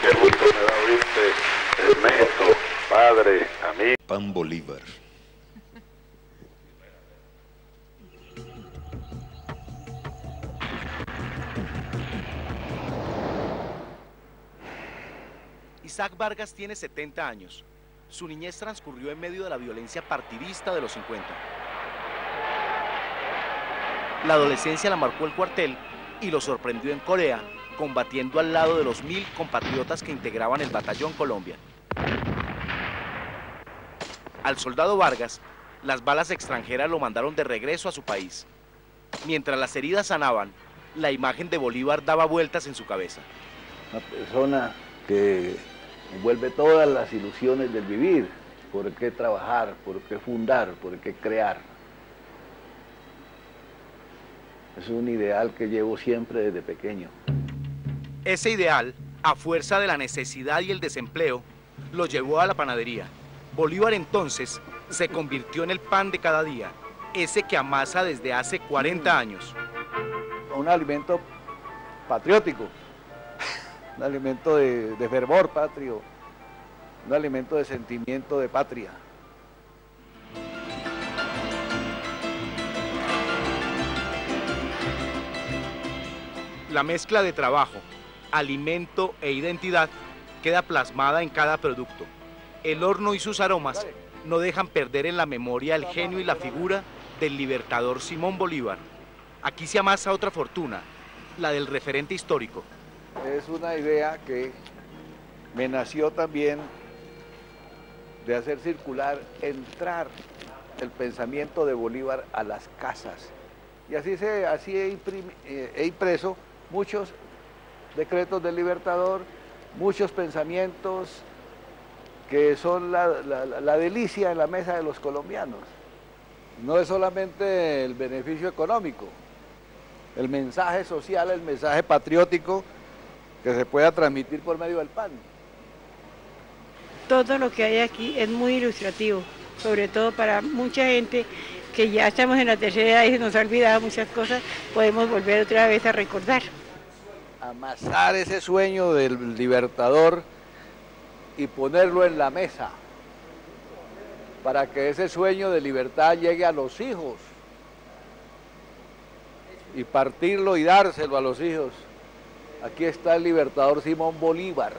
Qué gusto me da padre, amigo. Pan Bolívar. Isaac Vargas tiene 70 años. Su niñez transcurrió en medio de la violencia partidista de los 50. La adolescencia la marcó el cuartel y lo sorprendió en Corea, combatiendo al lado de los mil compatriotas que integraban el Batallón Colombia. Al soldado Vargas, las balas extranjeras lo mandaron de regreso a su país. Mientras las heridas sanaban, la imagen de Bolívar daba vueltas en su cabeza. una persona que envuelve todas las ilusiones del vivir, por qué trabajar, por qué fundar, por qué crear. Es un ideal que llevo siempre desde pequeño. Ese ideal, a fuerza de la necesidad y el desempleo, lo llevó a la panadería. Bolívar entonces se convirtió en el pan de cada día, ese que amasa desde hace 40 años. Un alimento patriótico, un alimento de, de fervor patrio, un alimento de sentimiento de patria. La mezcla de trabajo, alimento e identidad queda plasmada en cada producto. El horno y sus aromas no dejan perder en la memoria el genio y la figura del libertador Simón Bolívar. Aquí se amasa otra fortuna, la del referente histórico. Es una idea que me nació también de hacer circular, entrar el pensamiento de Bolívar a las casas. Y así, se, así he, eh, he impreso muchos decretos del Libertador, muchos pensamientos que son la, la- delicia en la mesa de los colombianos. No es solamente el beneficio económico, el mensaje social, el mensaje patriótico que se pueda transmitir por medio del pan. Todo lo que hay aquí es muy ilustrativo, sobre todo para mucha gente que ya estamos en la tercera edad y se nos ha olvidado muchas cosas, podemos volver otra vez a recordar. Amasar ese sueño del libertador y ponerlo en la mesa para que ese sueño de libertad llegue a los hijos y partirlo y dárselo a los hijos. Aquí está el libertador Simón Bolívar,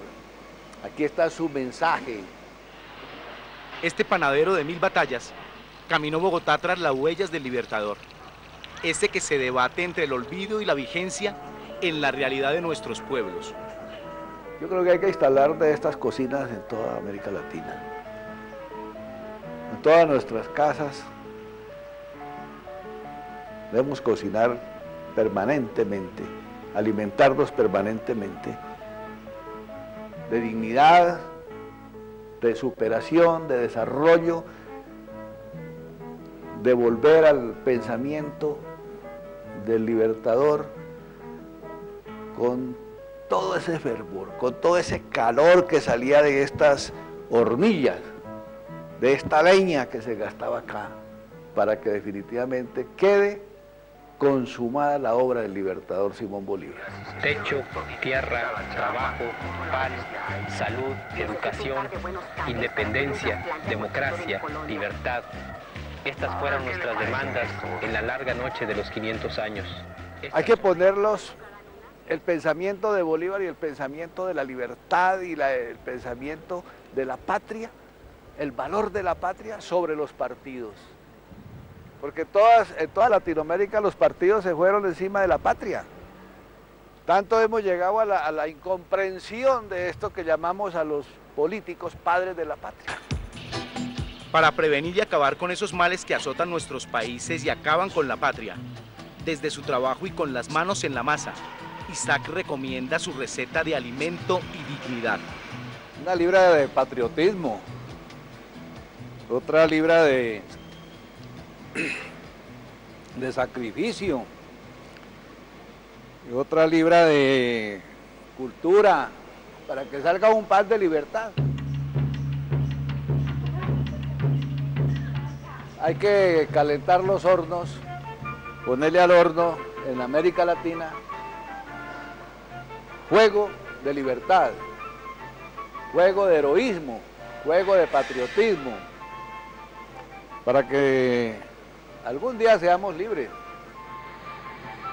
aquí está su mensaje. Este panadero de mil batallas caminó Bogotá tras las huellas del Libertador. Ese que se debate entre el olvido y la vigencia en la realidad de nuestros pueblos. Yo creo que hay que instalar de estas cocinas en toda América Latina. En todas nuestras casas debemos cocinar permanentemente, alimentarnos permanentemente de dignidad, de superación, de desarrollo, de volver al pensamiento del libertador con todo ese fervor, con todo ese calor que salía de estas hornillas, de esta leña que se gastaba acá, para que definitivamente quede consumada la obra del libertador Simón Bolívar. Techo, tierra, trabajo, pan, salud, educación, independencia, democracia, libertad. Estas fueron nuestras demandas en la larga noche de los 500 años. Hay que ponerlos el pensamiento de Bolívar y el pensamiento de la libertad y el pensamiento de la patria, el valor de la patria sobre los partidos. Porque todas, en toda Latinoamérica los partidos se fueron encima de la patria. Tanto hemos llegado a la, a la incomprensión de esto que llamamos a los políticos padres de la patria. Para prevenir y acabar con esos males que azotan nuestros países y acaban con la patria, desde su trabajo y con las manos en la masa, Isaac recomienda su receta de alimento y dignidad. Una libra de patriotismo, otra libra de, de sacrificio, y otra libra de cultura, para que salga un pan de libertad. Hay que calentar los hornos, ponerle al horno en América Latina fuego de libertad, juego de heroísmo, juego de patriotismo, para que algún día seamos libres.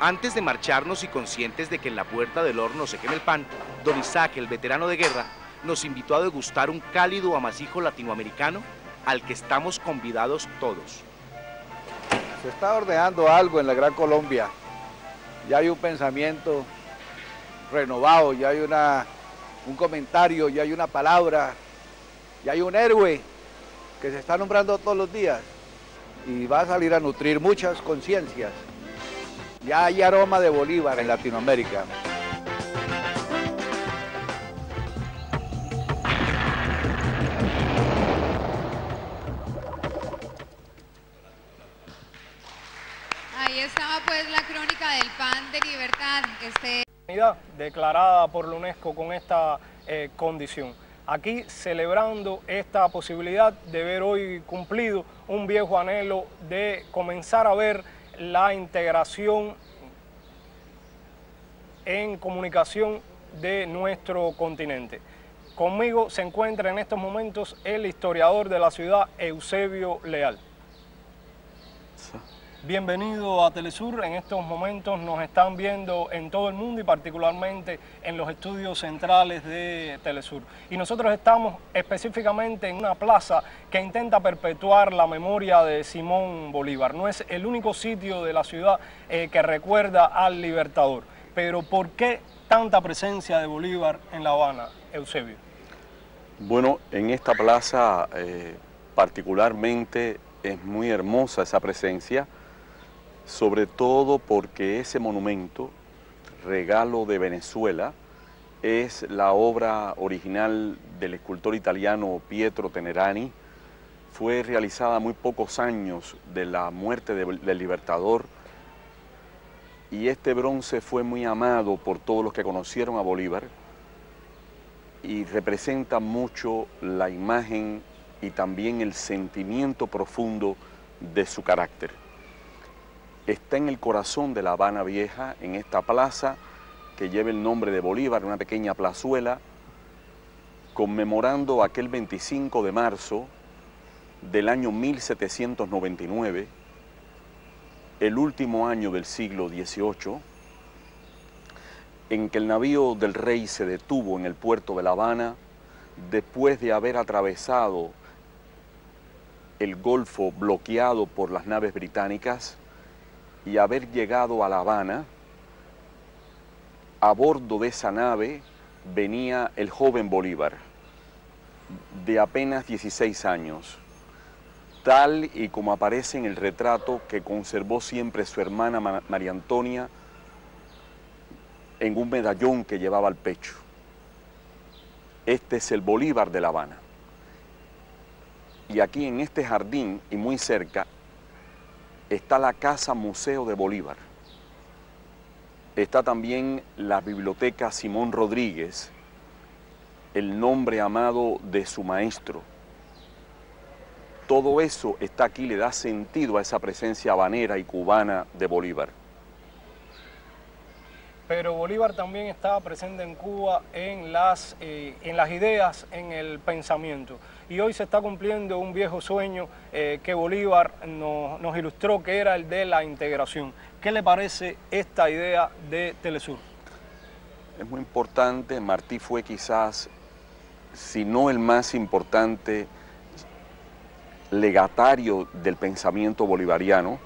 Antes de marcharnos y conscientes de que en la puerta del horno se quema el pan, don Isaac, el veterano de guerra, nos invitó a degustar un cálido amasijo latinoamericano al que estamos convidados todos. Se está ordenando algo en la Gran Colombia, ya hay un pensamiento renovado, ya hay una, un comentario, ya hay una palabra, ya hay un héroe que se está nombrando todos los días y va a salir a nutrir muchas conciencias. Ya hay aroma de Bolívar en Latinoamérica. Ahí estaba pues la crónica del pan de libertad. Este Unidad declarada por la UNESCO con esta eh, condición. Aquí celebrando esta posibilidad de ver hoy cumplido un viejo anhelo de comenzar a ver la integración en comunicación de nuestro continente. Conmigo se encuentra en estos momentos el historiador de la ciudad, Eusebio Leal. Bienvenido a Telesur. En estos momentos nos están viendo en todo el mundo y particularmente en los estudios centrales de Telesur. Y nosotros estamos específicamente en una plaza que intenta perpetuar la memoria de Simón Bolívar. No es el único sitio de la ciudad eh, que recuerda al Libertador. Pero ¿por qué tanta presencia de Bolívar en La Habana, Eusebio? Bueno, en esta plaza eh, particularmente es muy hermosa esa presencia, sobre todo porque ese monumento, regalo de Venezuela, es la obra original del escultor italiano Pietro Tenerani. Fue realizada muy pocos años de la muerte de- del Libertador y este bronce fue muy amado por todos los que conocieron a Bolívar y representa mucho la imagen y también el sentimiento profundo de su carácter. Está en el corazón de La Habana Vieja, en esta plaza que lleva el nombre de Bolívar, una pequeña plazuela, conmemorando aquel 25 de marzo del año 1799, el último año del siglo XVIII, en que el navío del rey se detuvo en el puerto de La Habana después de haber atravesado el Golfo bloqueado por las naves británicas y haber llegado a La Habana. A bordo de esa nave venía el joven Bolívar, de apenas 16 años, tal y como aparece en el retrato que conservó siempre su hermana Ma- María Antonia en un medallón que llevaba al pecho. Este es el Bolívar de La Habana. Y aquí en este jardín y muy cerca está la Casa Museo de Bolívar. Está también la Biblioteca Simón Rodríguez, el nombre amado de su maestro. Todo eso está aquí, le da sentido a esa presencia habanera y cubana de Bolívar. pero Bolívar también estaba presente en Cuba en las, eh, en las ideas, en el pensamiento. Y hoy se está cumpliendo un viejo sueño eh, que Bolívar nos, nos ilustró, que era el de la integración. ¿Qué le parece esta idea de Telesur? Es muy importante, Martí fue quizás, si no el más importante, legatario del pensamiento bolivariano.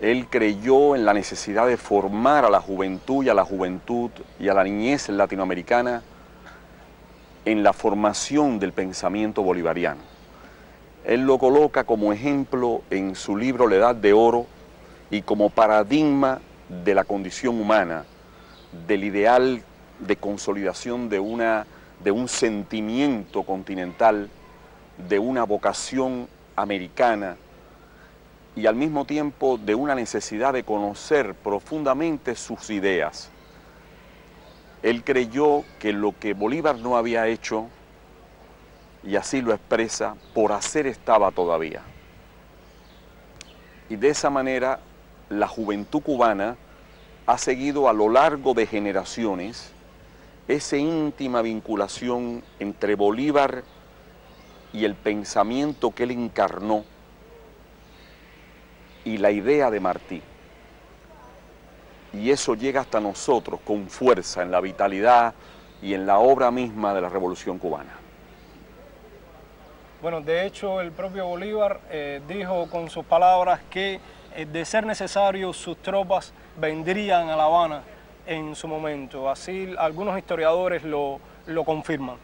Él creyó en la necesidad de formar a la juventud y a la juventud y a la niñez latinoamericana en la formación del pensamiento bolivariano. Él lo coloca como ejemplo en su libro La Edad de Oro y como paradigma de la condición humana, del ideal de consolidación de, una, de un sentimiento continental, de una vocación americana y al mismo tiempo de una necesidad de conocer profundamente sus ideas. Él creyó que lo que Bolívar no había hecho, y así lo expresa, por hacer estaba todavía. Y de esa manera la juventud cubana ha seguido a lo largo de generaciones esa íntima vinculación entre Bolívar y el pensamiento que él encarnó y la idea de Martí. Y eso llega hasta nosotros con fuerza en la vitalidad y en la obra misma de la Revolución Cubana. Bueno, de hecho el propio Bolívar eh, dijo con sus palabras que eh, de ser necesario sus tropas vendrían a La Habana en su momento. Así algunos historiadores lo, lo confirman.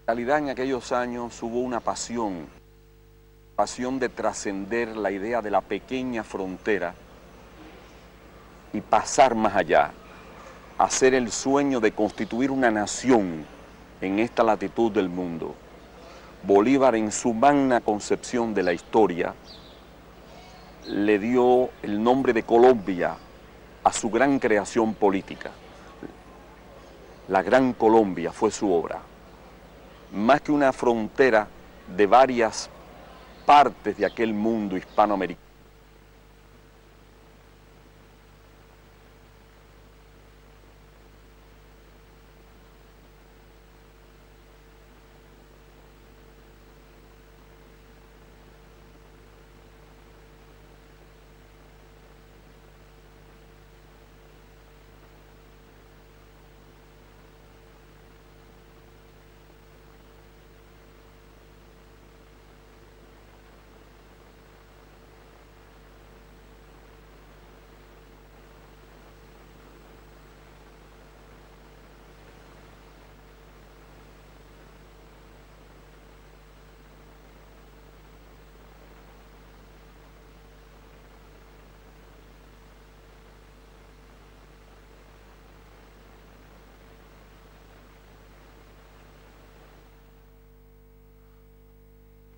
En realidad en aquellos años hubo una pasión, pasión de trascender la idea de la pequeña frontera y pasar más allá, hacer el sueño de constituir una nación en esta latitud del mundo. Bolívar en su magna concepción de la historia le dio el nombre de Colombia a su gran creación política. La Gran Colombia fue su obra. Más que una frontera de varias partes de aquel mundo hispanoamericano.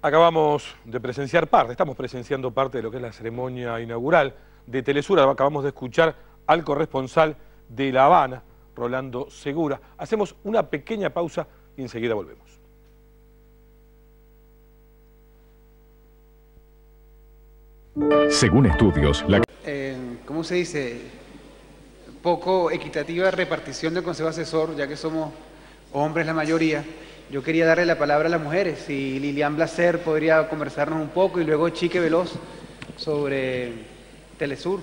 Acabamos de presenciar parte, estamos presenciando parte de lo que es la ceremonia inaugural de Telesur. Acabamos de escuchar al corresponsal de La Habana, Rolando Segura. Hacemos una pequeña pausa y enseguida volvemos. Según estudios, la... Eh, ¿Cómo se dice? Poco equitativa repartición del Consejo Asesor, ya que somos hombres la mayoría. Yo quería darle la palabra a las mujeres. Si Lilian Blaser podría conversarnos un poco y luego Chique Veloz sobre Telesur.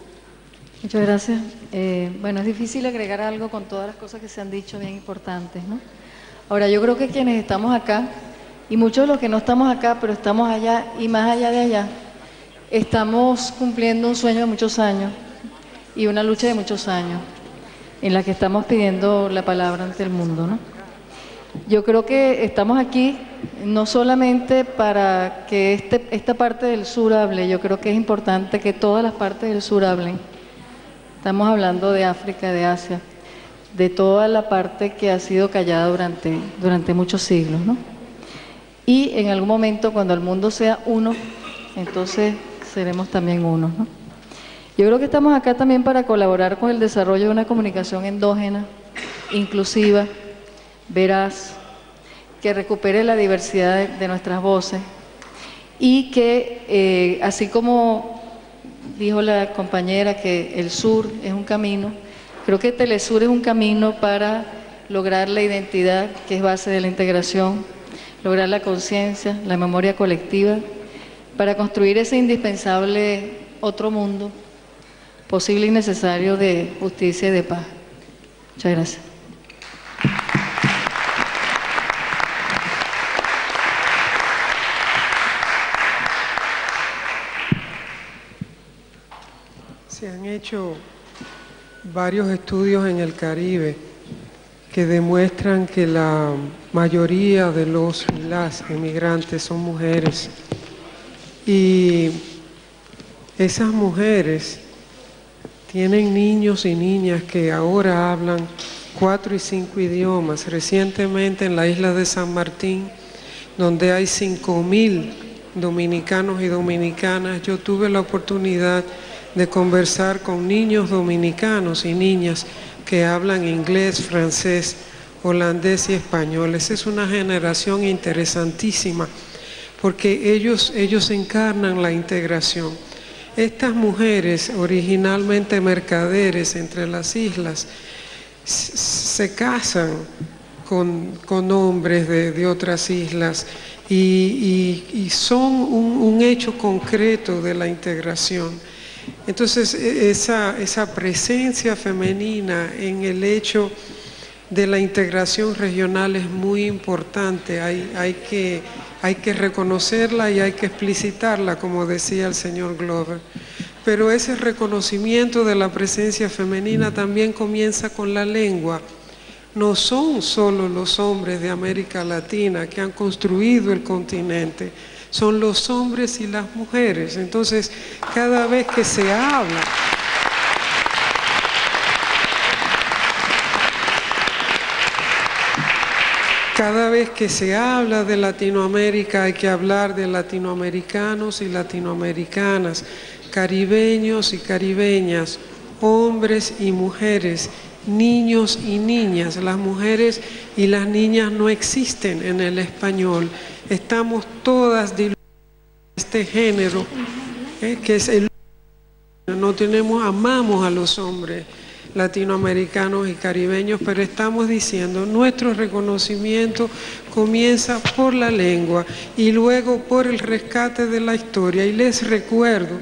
Muchas gracias. Eh, bueno, es difícil agregar algo con todas las cosas que se han dicho bien importantes, ¿no? Ahora, yo creo que quienes estamos acá, y muchos de los que no estamos acá, pero estamos allá y más allá de allá, estamos cumpliendo un sueño de muchos años y una lucha de muchos años en la que estamos pidiendo la palabra ante el mundo, ¿no? Yo creo que estamos aquí no solamente para que este, esta parte del sur hable, yo creo que es importante que todas las partes del sur hablen. Estamos hablando de África, de Asia, de toda la parte que ha sido callada durante, durante muchos siglos. ¿no? Y en algún momento, cuando el mundo sea uno, entonces seremos también uno. ¿no? Yo creo que estamos acá también para colaborar con el desarrollo de una comunicación endógena, inclusiva, veraz, que recupere la diversidad de, de nuestras voces y que, eh, así como dijo la compañera que el sur es un camino. Creo que Telesur es un camino para lograr la identidad, que es base de la integración, lograr la conciencia, la memoria colectiva, para construir ese indispensable otro mundo posible y necesario de justicia y de paz. Muchas gracias. Se han hecho varios estudios en el Caribe que demuestran que la mayoría de los las emigrantes son mujeres y esas mujeres tienen niños y niñas que ahora hablan cuatro y cinco idiomas. Recientemente en la isla de San Martín, donde hay cinco mil dominicanos y dominicanas, yo tuve la oportunidad de conversar con niños dominicanos y niñas que hablan inglés, francés, holandés y español. Esa es una generación interesantísima porque ellos, ellos encarnan la integración. Estas mujeres, originalmente mercaderes entre las islas, se casan con, hombres de, otras islas y, son un, hecho concreto de la integración. Entonces, e, esa, presencia femenina en el hecho de la integración regional es muy importante. Hay que reconocerla y hay que explicitarla, como decía el señor Glover. Pero ese reconocimiento de la presencia femenina también comienza con la lengua. No son solo los hombres de América Latina que han construido el continente, son los hombres y las mujeres. Entonces, cada vez que se habla Cada vez que se habla de Latinoamérica hay que hablar de latinoamericanos y latinoamericanas, caribeños y caribeñas, hombres y mujeres, niños y niñas. Las mujeres y las niñas no existen en el español. Estamos todas en este género, eh, que es el... No tenemos, amamos a los hombres latinoamericanos y caribeños, pero estamos diciendo, nuestro reconocimiento comienza por la lengua y luego por el rescate de la historia. Y les recuerdo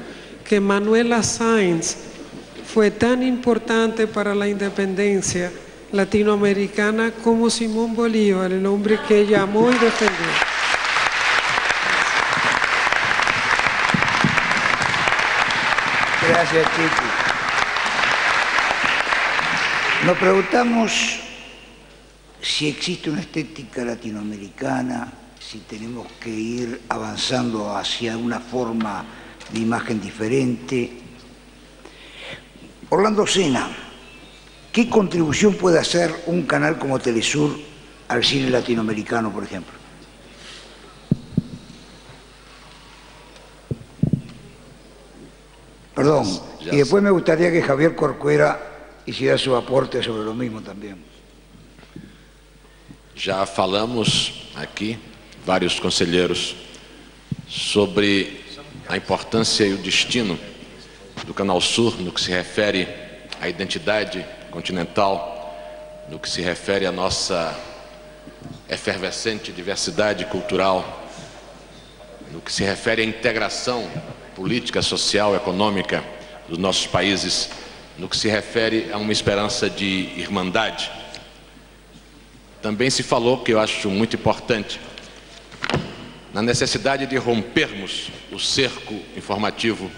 que Manuela Sáenz fue tan importante para la independencia latinoamericana como Simón Bolívar, el hombre que ella amó y defendió. Nos preguntamos si existe una estética latinoamericana, si tenemos que ir avanzando hacia una forma de imagen diferente. Orlando Sena, ¿qué contribución puede hacer un canal como Telesur al cine latinoamericano, por ejemplo? Perdón, y después me gustaría que Javier Corcuera hiciera su aporte sobre lo mismo también. Já falamos aqui, vários conselheiros, sobre a importância e o destino do Canal Sur no que se refere à identidade continental, no que se refere à nossa efervescente diversidade cultural, no que se refere à integração política, social, econômica dos nossos países no que se refere a uma esperança de irmandade. Também se falou, que eu acho muito importante, na necessidade de rompermos o cerco informativo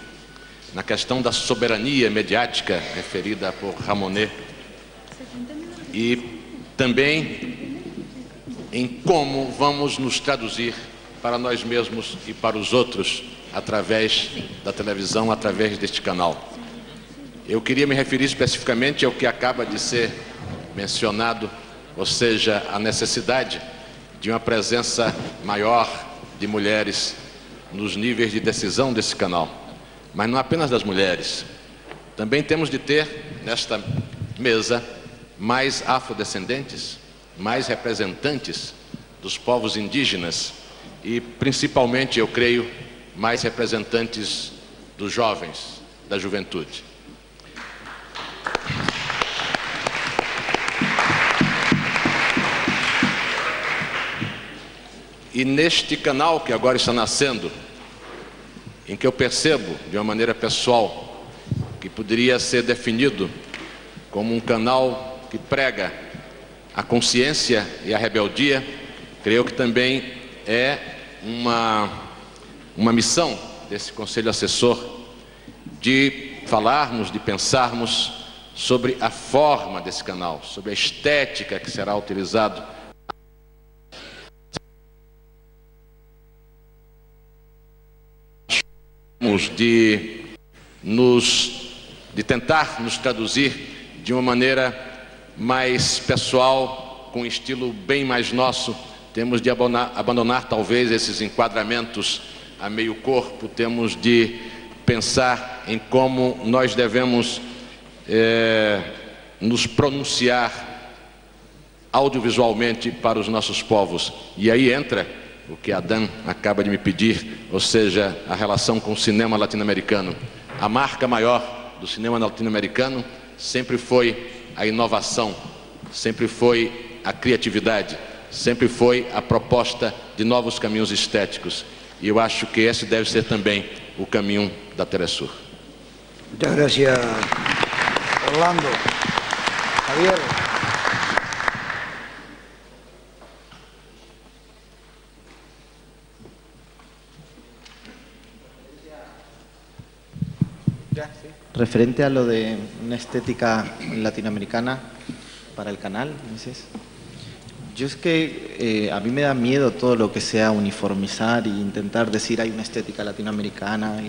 na questão da soberania mediática referida por Ramonet e também em como vamos nos traduzir para nós mesmos e para os outros através da televisão, através deste canal. Eu queria me referir especificamente ao que acaba de ser mencionado, ou seja, a necessidade de uma presença maior de mulheres nos níveis de decisão desse canal. Mas não apenas das mulheres. Também temos de ter nesta mesa mais afrodescendentes, mais representantes dos povos indígenas e, principalmente, eu creio, mais representantes dos jovens, da juventude. E neste canal que agora está nascendo, em que eu percebo de uma maneira pessoal que poderia ser definido como um canal que prega a consciência e a rebeldia, creio que também é uma, uma missão desse conselho assessor de falarmos, de pensarmos sobre a forma desse canal, sobre a estética que será utilizado de nos de tentar nos traduzir de uma maneira mais pessoal, com um estilo bem mais nosso. Temos de abandonar, abandonar talvez esses enquadramentos a meio corpo, temos de pensar em como nós devemos é, nos pronunciar audiovisualmente para os nossos povos. E aí entra o que Adam acaba de me pedir, ou seja, a relação com o cinema latino-americano. A marca maior do cinema latino-americano sempre foi a inovação, sempre foi a criatividade, sempre foi a proposta de novos caminhos estéticos. E eu acho que esse deve ser também o caminho da Telesur. Muchas gracias, Orlando. Javier. Referente a lo de una estética latinoamericana para el canal, dices. Yo es que eh, a mí me da miedo todo lo que sea uniformizar e intentar decir hay una estética latinoamericana.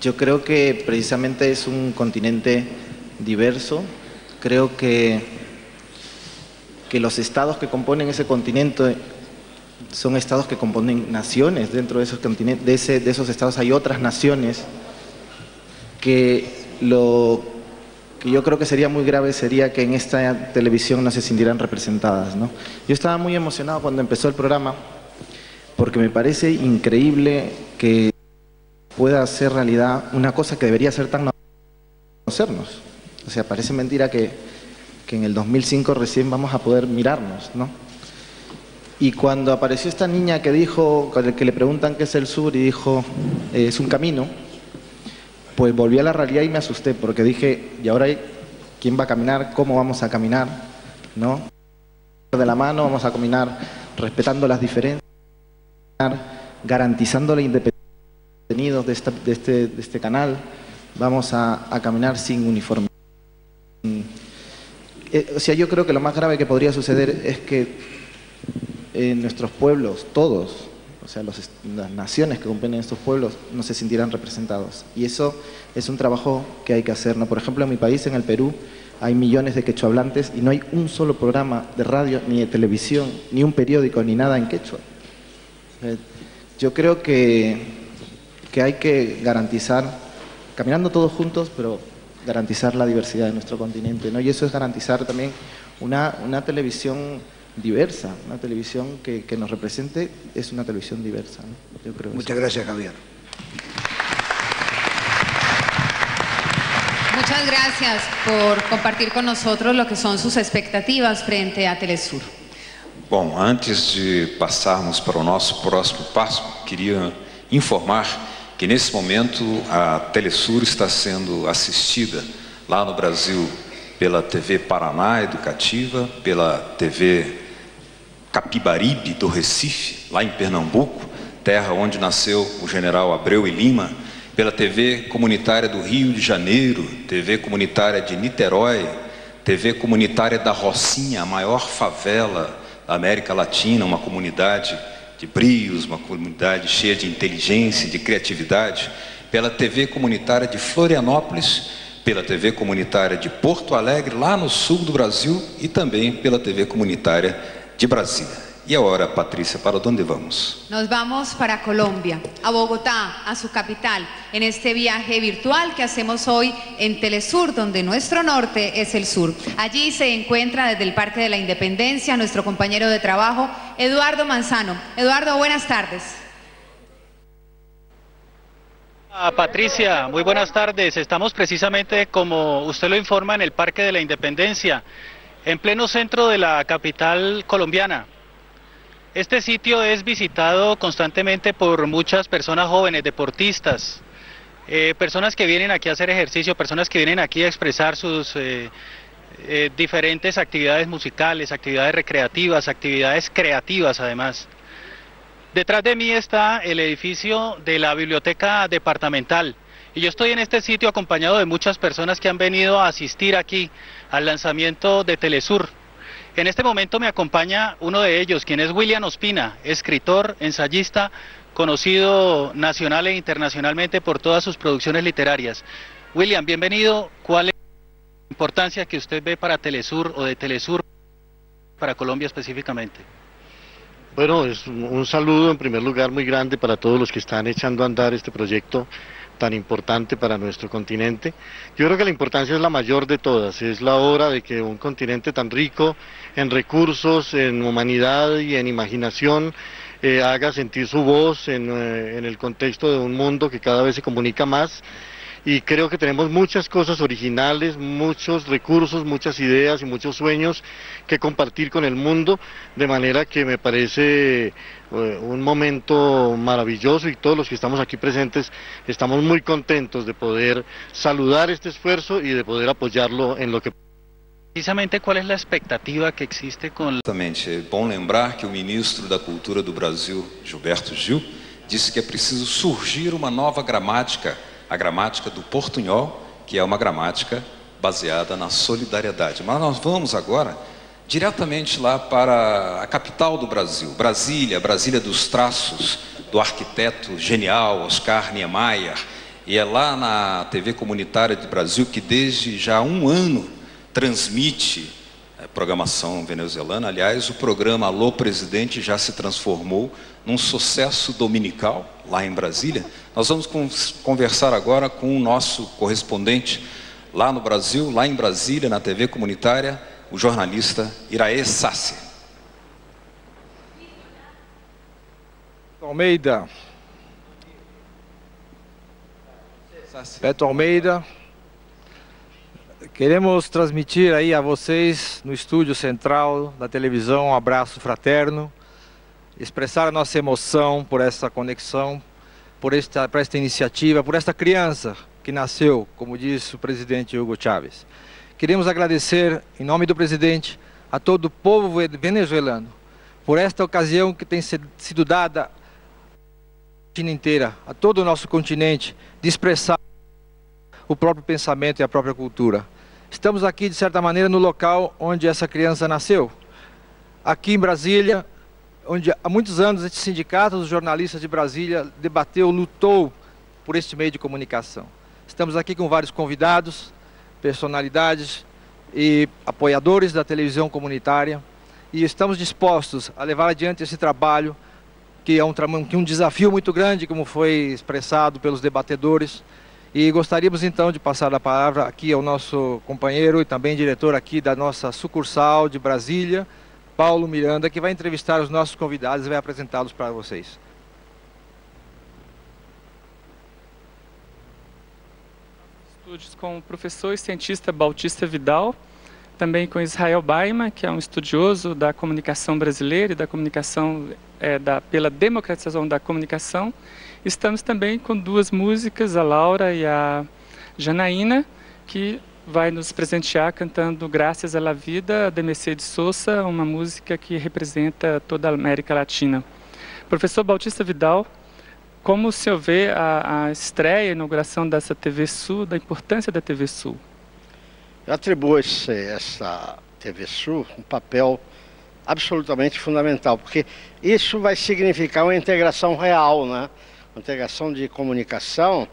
Yo creo que precisamente es un continente diverso. Creo que, que los estados que componen ese continente son estados que componen naciones. Dentro de esos, continentes, de, de esos estados hay otras naciones que lo que yo creo que sería muy grave sería que en esta televisión no se sintieran representadas. ¿no? Yo estaba muy emocionado cuando empezó el programa porque me parece increíble que pueda ser realidad una cosa que debería ser tan conocernos. O sea, parece mentira que, que en el 2005 recién vamos a poder mirarnos, ¿no? Y cuando apareció esta niña que dijo, que le preguntan qué es el sur y dijo, eh, es un camino, pues volví a la realidad y me asusté porque dije, ¿y ahora quién va a caminar? ¿Cómo vamos a caminar? ¿No? De la mano, vamos a caminar respetando las diferencias, garantizando la independencia de, este, de este canal, vamos a, caminar sin uniforme. Eh, o sea, yo creo que lo más grave que podría suceder es que en nuestros pueblos, todos, o sea, las naciones que componen estos pueblos no se sintieran representados. Y eso es un trabajo que hay que hacer. ¿no? Por ejemplo, en mi país, en el Perú, hay millones de quechuahablantes y no hay un solo programa de radio, ni de televisión, ni un periódico, ni nada en quechua. Eh, yo creo que, que hay que garantizar, caminando todos juntos, pero garantizar la diversidad de nuestro continente. ¿no? Y eso es garantizar también una, una televisión diversa, una televisión que, que, nos represente es una televisión diversa. ¿no? Yo creo Muchas gracias, Javier. Muchas gracias por compartir con nosotros lo que son sus expectativas frente a Telesur. Bom, antes de passarmos para o nosso próximo passo, queria informar que nesse momento a Telesur está sendo assistida lá no Brasil pela TV Paraná Educativa, pela TV Capibaribe do Recife, lá em Pernambuco, terra onde nasceu o general Abreu e Lima, pela TV comunitária do Rio de Janeiro, TV comunitária de Niterói, TV comunitária da Rocinha, a maior favela da América Latina, uma comunidade de brios, uma comunidade cheia de inteligência, de criatividade, pela TV comunitária de Florianópolis, pela TV comunitária de Porto Alegre, lá no sul do Brasil, e também pela TV comunitária de Brasília. Y ahora, Patricia, ¿para dónde vamos? Nos vamos para Colombia, a Bogotá, a su capital, en este viaje virtual que hacemos hoy en Telesur, donde nuestro norte es el sur. Allí se encuentra desde el Parque de la Independencia nuestro compañero de trabajo, Eduardo Manzano. Eduardo, buenas tardes. Ah, Patricia, muy buenas tardes. Estamos precisamente, como usted lo informa, en el Parque de la Independencia, en pleno centro de la capital colombiana. Este sitio es visitado constantemente por muchas personas jóvenes, deportistas, eh, personas que vienen aquí a hacer ejercicio, personas que vienen aquí a expresar sus eh, eh, diferentes actividades musicales, actividades recreativas, actividades creativas además. Detrás de mí está el edificio de la biblioteca departamental y yo estoy en este sitio acompañado de muchas personas que han venido a asistir aquí al lanzamiento de Telesur. En este momento me acompaña uno de ellos, quien es William Ospina, escritor, ensayista, conocido nacional e internacionalmente por todas sus producciones literarias. William, bienvenido. ¿Cuál es la importancia que usted ve para Telesur o de Telesur para Colombia específicamente? Bueno, es un saludo en primer lugar muy grande para todos los que están echando a andar este proyecto tan importante para nuestro continente. Yo creo que la importancia es la mayor de todas, es la hora de que un continente tan rico en recursos, en humanidad y en imaginación eh, haga sentir su voz eh, en el contexto de un mundo que cada vez se comunica más y creo que tenemos muchas cosas originales, muchos recursos, muchas ideas y muchos sueños que compartir con el mundo, de manera que me parece eh, un momento maravilloso y todos los que estamos aquí presentes estamos muy contentos de poder saludar este esfuerzo y de poder apoyarlo en lo que Precisamente, ¿cuál es la expectativa que existe con Exatamente. É bom lembrar que o ministro da Cultura do Brasil, Gilberto Gil, disse que é preciso surgir uma nova gramática, a gramática do portunhol, que é uma gramática baseada na solidariedade. Mas nós vamos agora diretamente lá para a capital do Brasil, Brasília, Brasília dos traços do arquiteto genial Oscar Niemeyer. E é lá na TV comunitária de Brasil que desde já um ano transmite eh, programação venezuelana. Aliás, o programa Alô Presidente já se transformou num sucesso dominical lá em Brasília. Nós vamos conversar agora com o nosso correspondente lá no Brasil, lá em Brasília, na TV comunitária, o jornalista Iraê Sassi. Almeida. Beto Almeida. Queremos transmitir aí a vocês, no estúdio central da televisão, um abraço fraterno, expressar a nossa emoção por essa conexão, por esta, por esta iniciativa, por esta criança que nasceu, como disse o presidente Hugo Chávez. Queremos agradecer, em nome do presidente, a todo o povo venezuelano por esta ocasião que tem sido dada à China inteira, a todo o nosso continente, de expressar o próprio pensamento e a própria cultura. Estamos aqui, de certa maneira, no local onde essa criança nasceu. Aqui em Brasília, onde há muitos anos este sindicato dos jornalistas de Brasília debateu, lutou por este meio de comunicação. Estamos aqui com vários convidados, personalidades e apoiadores da televisão comunitária e estamos dispostos a levar adiante esse trabalho que é um, que é um desafio muito grande, como foi expressado pelos debatedores, e gostaríamos então de passar a palavra aqui ao nosso companheiro e também diretor aqui da nossa sucursal de Brasília, Paulo Miranda, que vai entrevistar os nossos convidados e vai apresentá-los para vocês. Estúdios com o professor e cientista Bautista Vidal, também com Israel Baima, que é um estudioso da comunicação brasileira e da comunicação é, da, pela democratização da comunicação, Estamos também com duas músicas, a Laura e a Janaína, que vai nos presentear cantando Graças à la Vida, de Mercedes Sosa, uma música que representa toda a América Latina. Professor Bautista Vidal, como o senhor vê a, a estreia, a inauguração dessa TV Sul, da importância da TV Sul? Atribui-se essa TV Sul um papel absolutamente fundamental, porque isso vai significar uma integração real, né? integração de comunicação,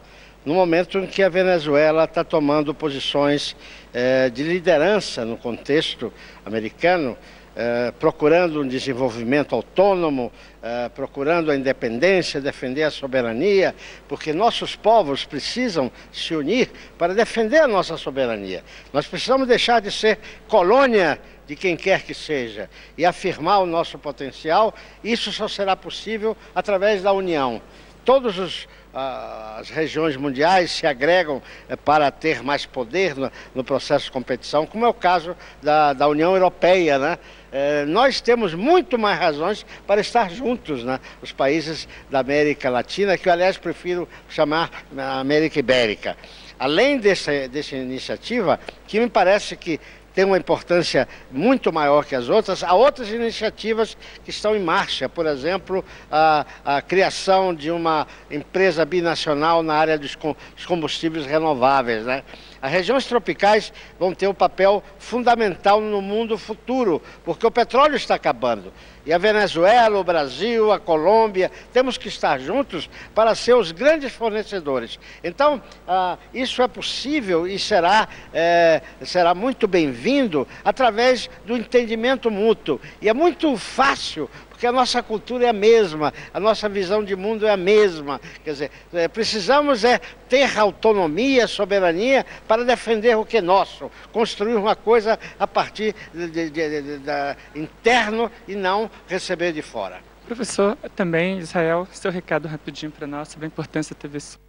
no momento em que a Venezuela está tomando posições eh, de liderança no contexto americano, eh, procurando um desenvolvimento autônomo, eh, procurando a independência, defender a soberania, porque nossos povos precisam se unir para defender a nossa soberania. Nós precisamos deixar de ser colônia de quem quer que seja e afirmar o nosso potencial. Isso só será possível através da união todos os, as regiões mundiais se agregam eh, para ter mais poder no, processo de competição, como é o caso da, da União Europeia, né? É, nós temos muito mais razões para estar juntos, né? os países da América Latina, que eu, aliás, prefiro chamar América Ibérica. Além dessa, dessa iniciativa, que me parece que tem uma importância muito maior que as outras. Há outras iniciativas que estão em marcha, por exemplo, a, a criação de uma empresa binacional na área dos combustíveis renováveis. Né? As regiões tropicais vão ter um papel fundamental no mundo futuro, porque o petróleo está acabando. E a Venezuela, o Brasil, a Colômbia, temos que estar juntos para ser os grandes fornecedores. Então, ah, isso é possível e será, é, será muito bem-vindo através do entendimento mútuo. E é muito fácil porque a nossa cultura é a mesma, a nossa visão de mundo é a mesma. Quer dizer, é, precisamos é ter autonomia, soberania para defender o que é nosso, construir uma coisa a partir de, de, de, de interno e não receber de fora. Professor, também, Israel, seu recado rapidinho para nós sobre a importância da TV Sul.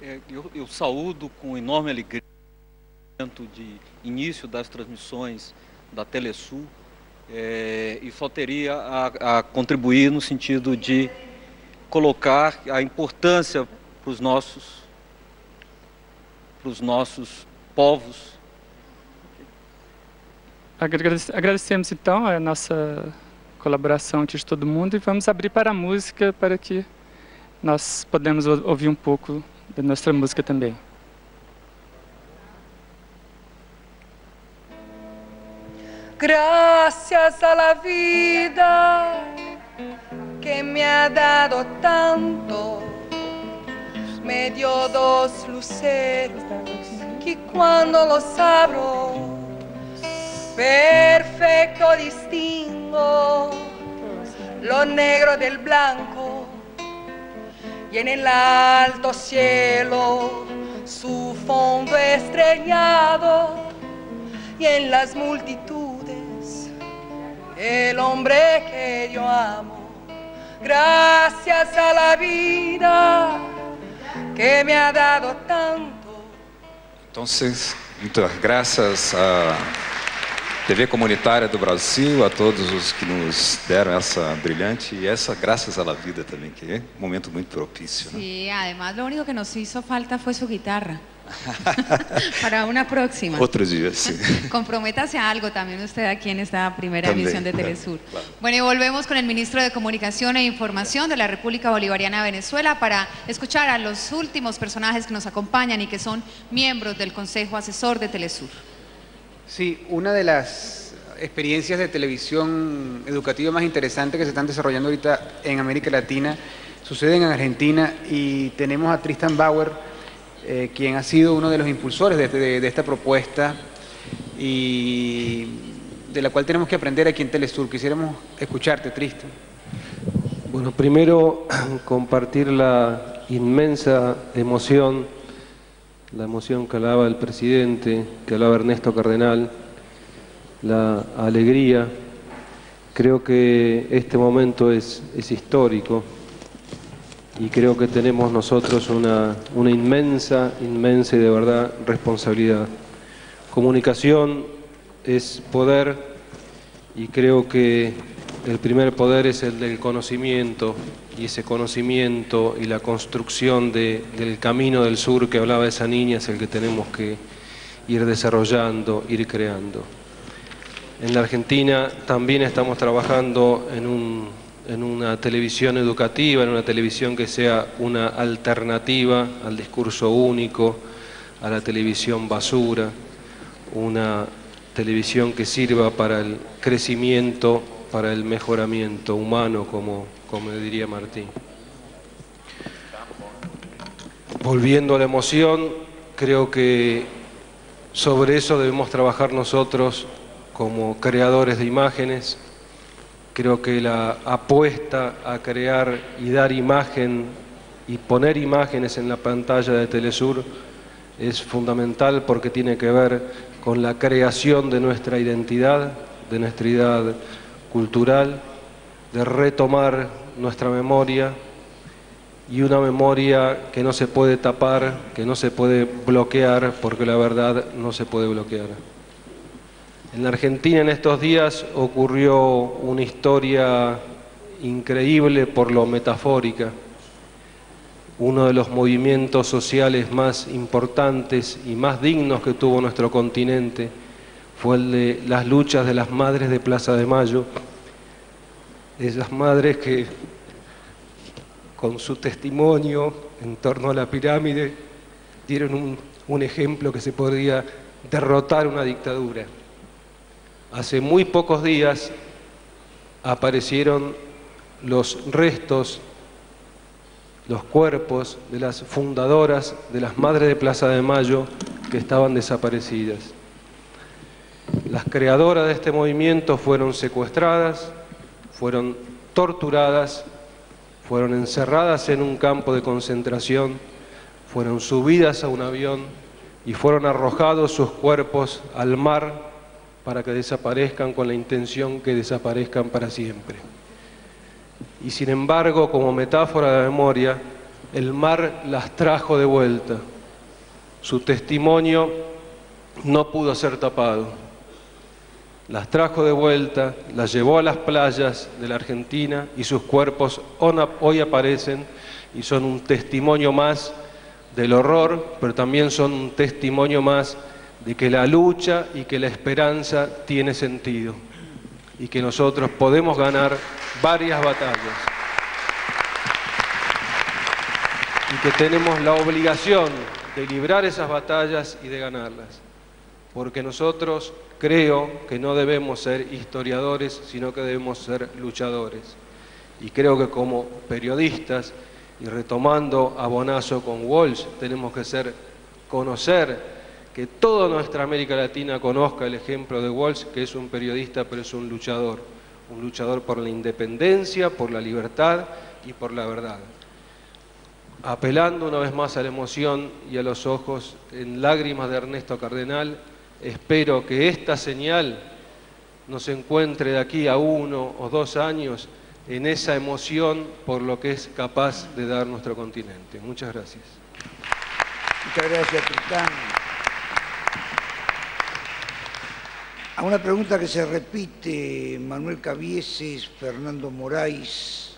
É, eu, eu saúdo com enorme alegria de início das transmissões da Telesul é, e só teria a, a, contribuir no sentido de colocar a importância para os nossos, para os nossos povos. Agradecemos então a nossa colaboração de todo mundo e vamos abrir para a música para que nós podemos ouvir um pouco da nossa música também. Gracias a la vida que me ha dado tanto, me dio dos luceros que cuando los abro, perfecto distingo lo negro del blanco y en el alto cielo su fondo estrellado y en las multitudes el hombre que yo amo. Gracias a la vida que me ha dado tanto. Entonces, muchas gracias a TV Comunitária do Brasil, a todos os que nos deram essa brilhante e essa graças à vida também, que é um momento muito propício. Né? Sí, además lo único que nos hizo falta fue su guitarra. Para una próxima. Otro día, sí. Comprométase a algo también usted aquí en esta primera emisión de Telesur. Bueno, y volvemos con el ministro de Comunicación e Información de la República Bolivariana de Venezuela para escuchar a los últimos personajes que nos acompañan y que son miembros del Consejo Asesor de Telesur. Sí, una de las experiencias de televisión educativa más interesantes que se están desarrollando ahorita en América Latina sucede en Argentina y tenemos a Tristan Bauer, eh, quien ha sido uno de los impulsores este, de, esta propuesta y de la cual tenemos que aprender aquí en Telesur. Quisiéramos escucharte, Tristan. Bueno, primero compartir la inmensa emoción la emoción que hablaba el presidente, que hablaba Ernesto Cardenal, la alegría. Creo que este momento es, histórico y creo que tenemos nosotros una, una inmensa, inmensa y de verdad responsabilidad. Comunicación es poder y creo que el primer poder es el del conocimiento y ese conocimiento y la construcción del camino del sur que hablaba esa niña es el que tenemos que ir desarrollando, ir creando. En la Argentina también estamos trabajando en, una televisión educativa, en una televisión que sea una alternativa al discurso único, a la televisión basura, una televisión que sirva para el crecimiento para el mejoramiento humano, como, como diría Martín. Volviendo a la emoción, creo que sobre eso debemos trabajar nosotros como creadores de imágenes. Creo que la apuesta a crear y dar imagen y poner imágenes en la pantalla de Telesur es fundamental porque tiene que ver con la creación de nuestra identidad, de nuestra identidad cultural, de retomar nuestra memoria y una memoria que no se puede tapar, que no se puede bloquear, porque la verdad no se puede bloquear. En la Argentina en estos días ocurrió una historia increíble por lo metafórica. Uno de los movimientos sociales más importantes y más dignos que tuvo nuestro continente fue el de las luchas de las madres de Plaza de Mayo, esas madres que con su testimonio en torno a la pirámide dieron un, un ejemplo que se podría derrotar una dictadura. Hace muy pocos días aparecieron los restos, los cuerpos de las fundadoras, de las madres de Plaza de Mayo que estaban desaparecidas. Las creadoras de este movimiento fueron secuestradas, fueron torturadas, fueron encerradas en un campo de concentración, fueron subidas a un avión y fueron arrojados sus cuerpos al mar para que desaparezcan con la intención que desaparezcan para siempre. Y sin embargo, como metáfora de memoria, el mar las trajo de vuelta. Su testimonio no pudo ser tapado. Las trajo de vuelta, las llevó a las playas de la Argentina y sus cuerpos hoy aparecen y son un testimonio más del horror, pero también son un testimonio más de que la lucha y que la esperanza tiene sentido y que nosotros podemos ganar varias batallas. Y que tenemos la obligación de librar esas batallas y de ganarlas, porque nosotros creo que no debemos ser historiadores, sino que debemos ser luchadores. Y creo que como periodistas, y retomando a Bonazo con Walsh, tenemos que ser, conocer que toda nuestra América Latina conozca el ejemplo de Walsh, que es un periodista, pero es un luchador, un luchador por la independencia, por la libertad y por la verdad. Apelando una vez más a la emoción y a los ojos en lágrimas de Ernesto Cardenal, espero que esta señal nos encuentre de aquí a uno o dos años en esa emoción por lo que es capaz de dar nuestro continente. Muchas gracias. Muchas gracias, Tristán. A una pregunta que se repite, Manuel Cabieses, Fernando Moraes,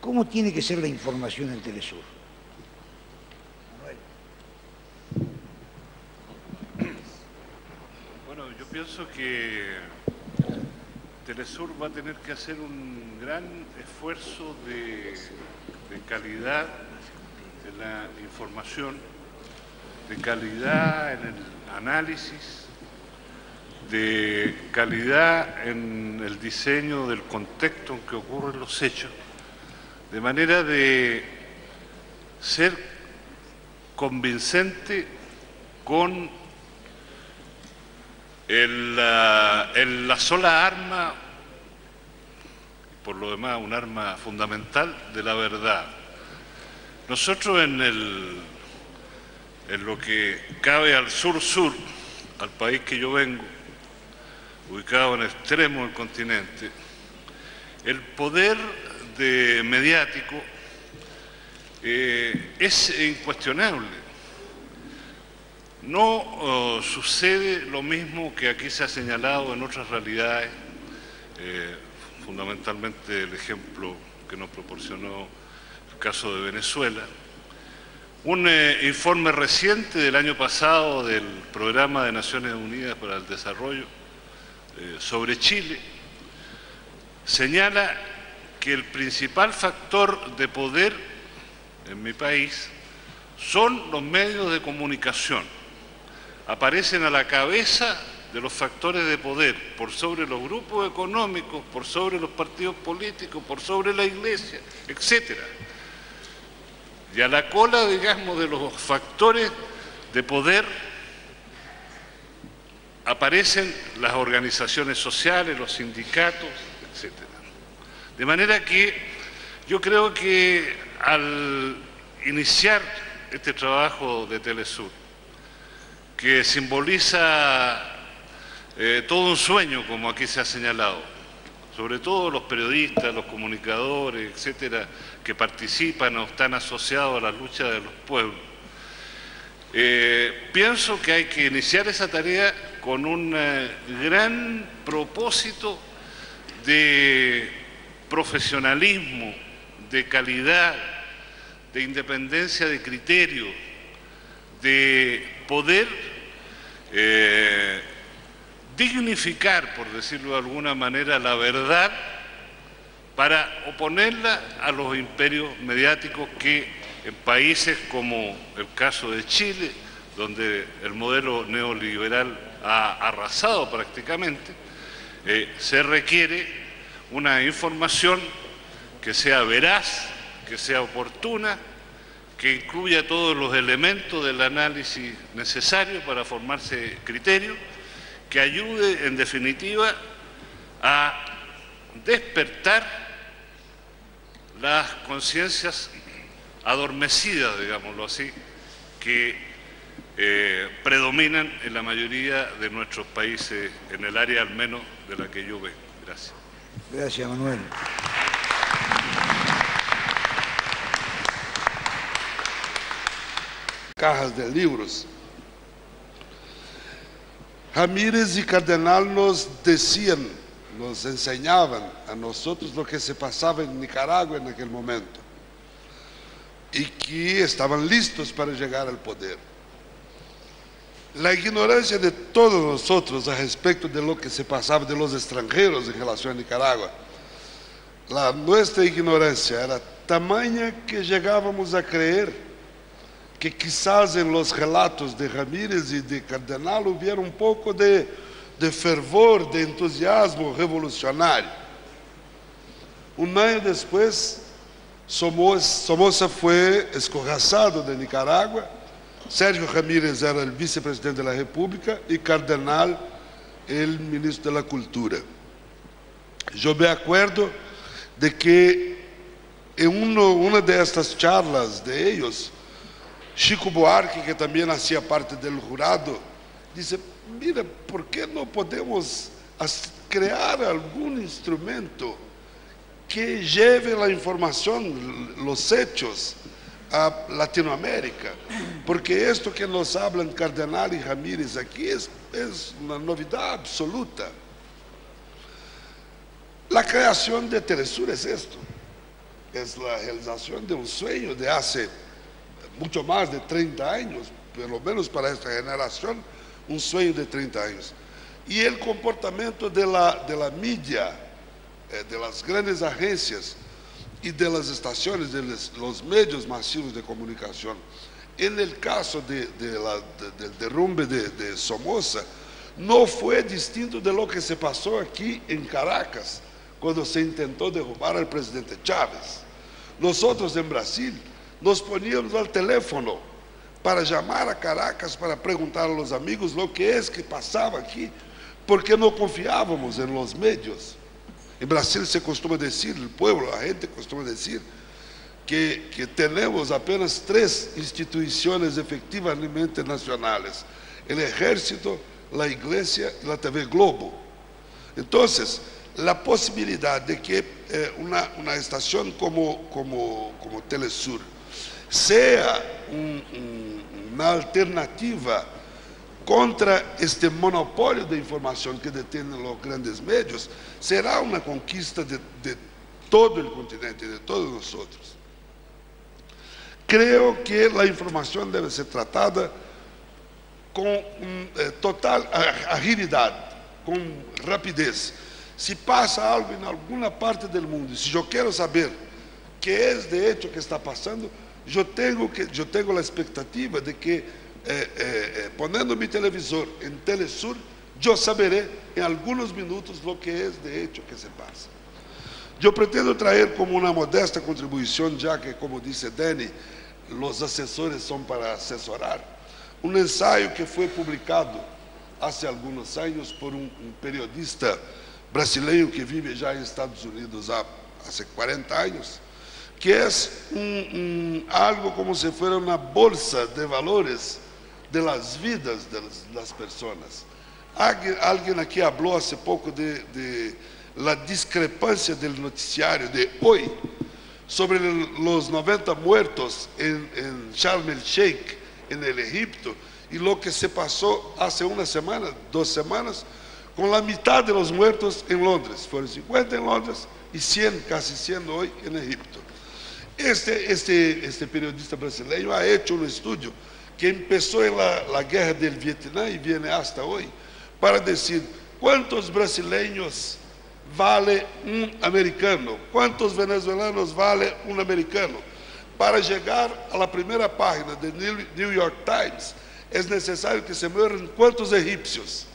¿cómo tiene que ser la información en Telesur? Bueno, yo pienso que Telesur va a tener que hacer un gran esfuerzo de, de calidad en la información, de calidad en el análisis, de calidad en el diseño del contexto en que ocurren los hechos, de manera de ser convincente con el, la, sola arma, por lo demás un arma fundamental de la verdad. Nosotros en, lo que cabe al sur-sur, al país que yo vengo, ubicado en el extremo del continente, el poder de mediático eh, es incuestionable. No uh, sucede lo mismo que aquí se ha señalado en otras realidades, eh, fundamentalmente el ejemplo que nos proporcionó el caso de Venezuela. Un eh, informe reciente del año pasado del Programa de Naciones Unidas para el Desarrollo eh, sobre Chile señala que el principal factor de poder en mi país son los medios de comunicación. Aparecen a la cabeza de los factores de poder, por sobre los grupos económicos, por sobre los partidos políticos, por sobre la iglesia, etc. Y a la cola, digamos, de los factores de poder aparecen las organizaciones sociales, los sindicatos, etc. De manera que yo creo que al iniciar este trabajo de Telesur, que simboliza eh, todo un sueño, como aquí se ha señalado, sobre todo los periodistas, los comunicadores, etcétera, que participan o están asociados a la lucha de los pueblos. Eh, pienso que hay que iniciar esa tarea con un eh, gran propósito de profesionalismo, de calidad, de independencia de criterio, de poder eh, dignificar, por decirlo de alguna manera, la verdad para oponerla a los imperios mediáticos que en países como el caso de Chile, donde el modelo neoliberal ha arrasado prácticamente, eh, se requiere una información que sea veraz, que sea oportuna, que incluya todos los elementos del análisis necesario para formarse criterio, que ayude en definitiva a despertar las conciencias adormecidas, digámoslo así, que eh, predominan en la mayoría de nuestros países, en el área al menos de la que yo vengo. Gracias. Gracias, Manuel. Cajas de libros. Ramírez y Cardenal nos decían, nos enseñaban a nosotros lo que se pasaba en Nicaragua en aquel momento y que estaban listos para llegar al poder. La ignorancia de todos nosotros respecto de lo que se pasaba de los extranjeros en relación a Nicaragua, la, nuestra ignorancia era tamaña que llegábamos a creer que quizás en los relatos de Ramírez y de Cardenal hubiera un poco de, de fervor, de entusiasmo revolucionario. Un año después, Somoza fue escorraçado de Nicaragua, Sérgio Ramírez era el vicepresidente de la República y Cardenal el ministro de la Cultura. Yo me acuerdo de que en uno, una de estas charlas de ellos, Chico Buarque, que também hacía parte del jurado, disse: Mira, ¿por que não podemos criar algum instrumento que lleve a informação, os hechos a Latinoamérica? Porque esto que nos hablan Cardenal e Ramírez aqui é, é uma novidade absoluta. A criação de Telesur é esto, é a realização de um sonho de hace mucho más de 30 años, por lo menos para esta generación, un sueño de 30 años. Y el comportamiento de la, de la media, eh, de las grandes agencias y de las estaciones, de los, medios masivos de comunicación, en el caso de, de la, del derrumbe de, de Somoza, no fue distinto de lo que se pasó aquí en Caracas, cuando se intentó derrubar al presidente Chávez. Nosotros en Brasil nos poníamos al teléfono para llamar a Caracas para preguntar a los amigos lo que es que pasaba aquí, porque no confiábamos en los medios. En Brasil se costuma decir, el pueblo, la gente costuma decir, que, que tenemos apenas tres instituciones efectivamente nacionales, el ejército, la iglesia y la TV Globo. Entonces, la posibilidad de que eh, una, una, estación como, como, como Telesur sea un, un, una alternativa contra este monopolio de información que detienen los grandes medios, será una conquista de, de todo el continente, de todos nosotros. Creo que la información debe ser tratada con eh, total agilidad, con rapidez. Si pasa algo en alguna parte del mundo, si yo quiero saber qué es de hecho que está pasando, yo tengo, que, yo tengo la expectativa de que eh, eh, eh, poniendo mi televisor en Telesur, yo saberé en algunos minutos lo que es de hecho que se pasa. Yo pretendo traer como una modesta contribución, ya que como dice Danny, los asesores son para asesorar, un ensayo que fue publicado hace algunos años por un, un periodista brasileño que vive ya en Estados Unidos há, hace 40 años, que un, algo como si fuera una bolsa de valores de las vidas las, las personas. Alguien, alguien, aquí habló hace de, de la discrepancia del noticiario de hoy sobre los 90 muertos en, en Sharm el Sheikh, en el Egipto, y lo que se pasó hace una semana, dos semanas, con la mitad de los muertos en Londres. Fueron 50 en Londres y 100, casi 100 hoy en Egipto. Este, este, este periodista brasileño ha hecho un estudio que empezó en la, la guerra del Vietnam y viene hasta hoy, para decir cuántos brasileños vale um americano, quantos venezuelanos vale um americano. Para chegar à primeira página do New York Times, é necessário que se morram quantos egípcios,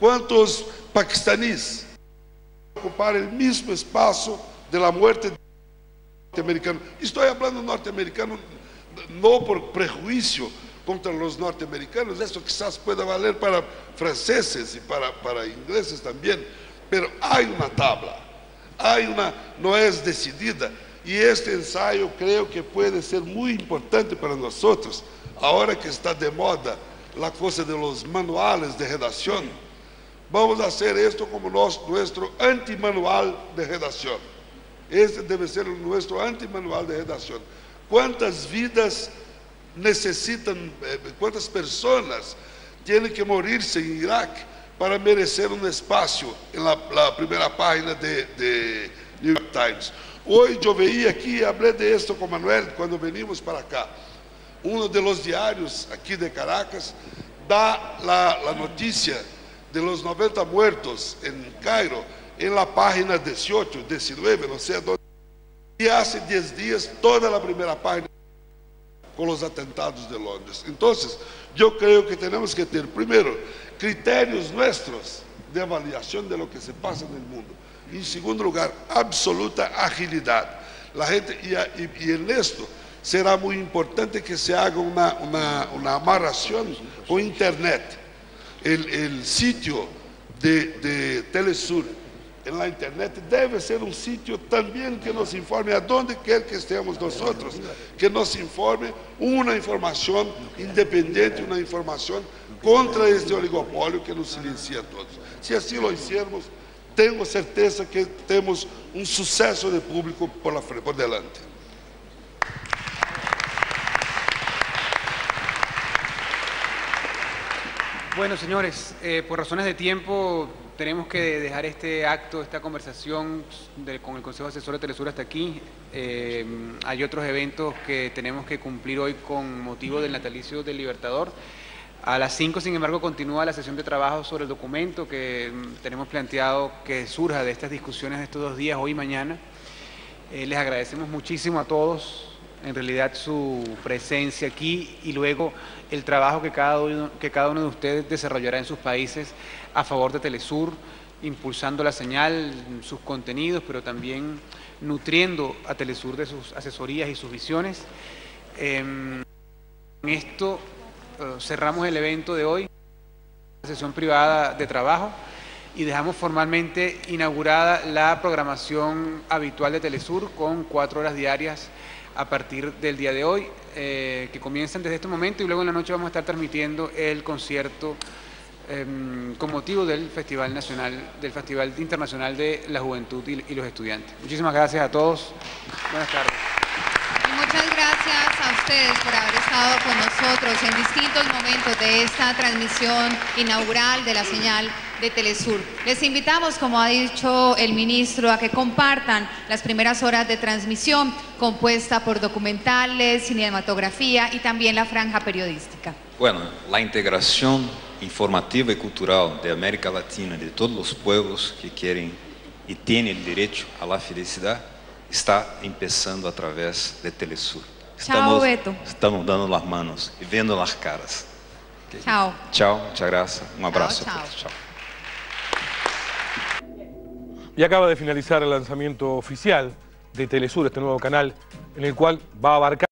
quantos paquistaníes, ocupar o mesmo espaço de la muerte norte-americano. Estou falando norte-americano não por prejuízo contra os norte-americanos, isso quizás pueda valer para franceses e para, para ingleses também, pero hay una tabla, hay una, no es decidida. Y este ensayo creo que puede ser muy importante para nosotros, ahora que está de moda la cosa de manuales de redacción. Vamos a hacer esto como nos, nuestro antimanual de redacción. Este debe ser nuestro antimanual de redacción. ¿Cuántas vidas necesitan, eh, cuántas personas tienen que morirse en Irak para merecer um espaço na, primeira página de, de, New York Times. Hoje eu veio aqui e falei de esto com Manuel quando venimos para cá. Um dos diários aqui de Caracas dá a notícia de los 90 muertos em Cairo em la página 18, 19, não sei onde. E há 10 dias toda a primeira página com os atentados de Londres. Então, eu creio que temos que ter, primeiro, criterios nuestros de avaliación de lo que se pasa en el mundo. En segundo lugar, absoluta agilidad. La gente, y, en esto será muy importante que se haga una, una, amarración con Internet. El, sitio de, de Telesur la internet debe ser un sitio también que nos informe a donde quer que estemos nosotros, que nos informe una información independiente, una información contra este oligopolio que nos silencia a todos. Si así lo hiciéramos, tengo certeza que tenemos un suceso de público por, la, por delante. Bueno, señores, eh, por razones de tiempo tenemos que dejar este acto, esta conversación con el Consejo Asesor de Telesur hasta aquí. Eh, hay otros eventos que tenemos que cumplir hoy con motivo del natalicio del Libertador. A las 5, sin embargo, continúa la sesión de trabajo sobre el documento que mm, tenemos planteado que surja de estas discusiones de estos dos días, hoy y mañana. Eh, les agradecemos muchísimo a todos, en realidad, su presencia aquí y luego el trabajo que cada uno, que cada uno de ustedes desarrollará en sus países a favor de Telesur, impulsando la señal, sus contenidos, pero también nutriendo a Telesur de sus asesorías y sus visiones. Em, en esto eh, cerramos el evento de hoy, la sesión privada de trabajo, y dejamos formalmente inaugurada la programación habitual de Telesur con cuatro horas diarias a partir del día de hoy, eh, que comienzan desde este momento y luego en la noche vamos a estar transmitiendo el concierto Em, con motivo del Festival Nacional, del Festival Internacional de la Juventud y, los Estudiantes. Muchísimas gracias a todos. Buenas tardes. muchas gracias a ustedes por haber estado con nosotros en distintos momentos de esta transmisión inaugural de la señal de Telesur. Les invitamos, como ha dicho el ministro, a que compartan las primeras horas de transmisión compuesta por documentales, cinematografía y también la franja periodística. Bueno, la integración informativa y cultural de América Latina, de todos los pueblos que quieren y tienen el derecho a la felicidad, está empezando a través de Telesur. Estamos, Chao, Beto. Estamos dando las manos y viendo las caras. Chao. Chao, muchas gracias. Un abrazo chao, a todos. Chao. Y acaba de finalizar el lanzamiento oficial de Telesur, este nuevo canal, en el cual va a abarcar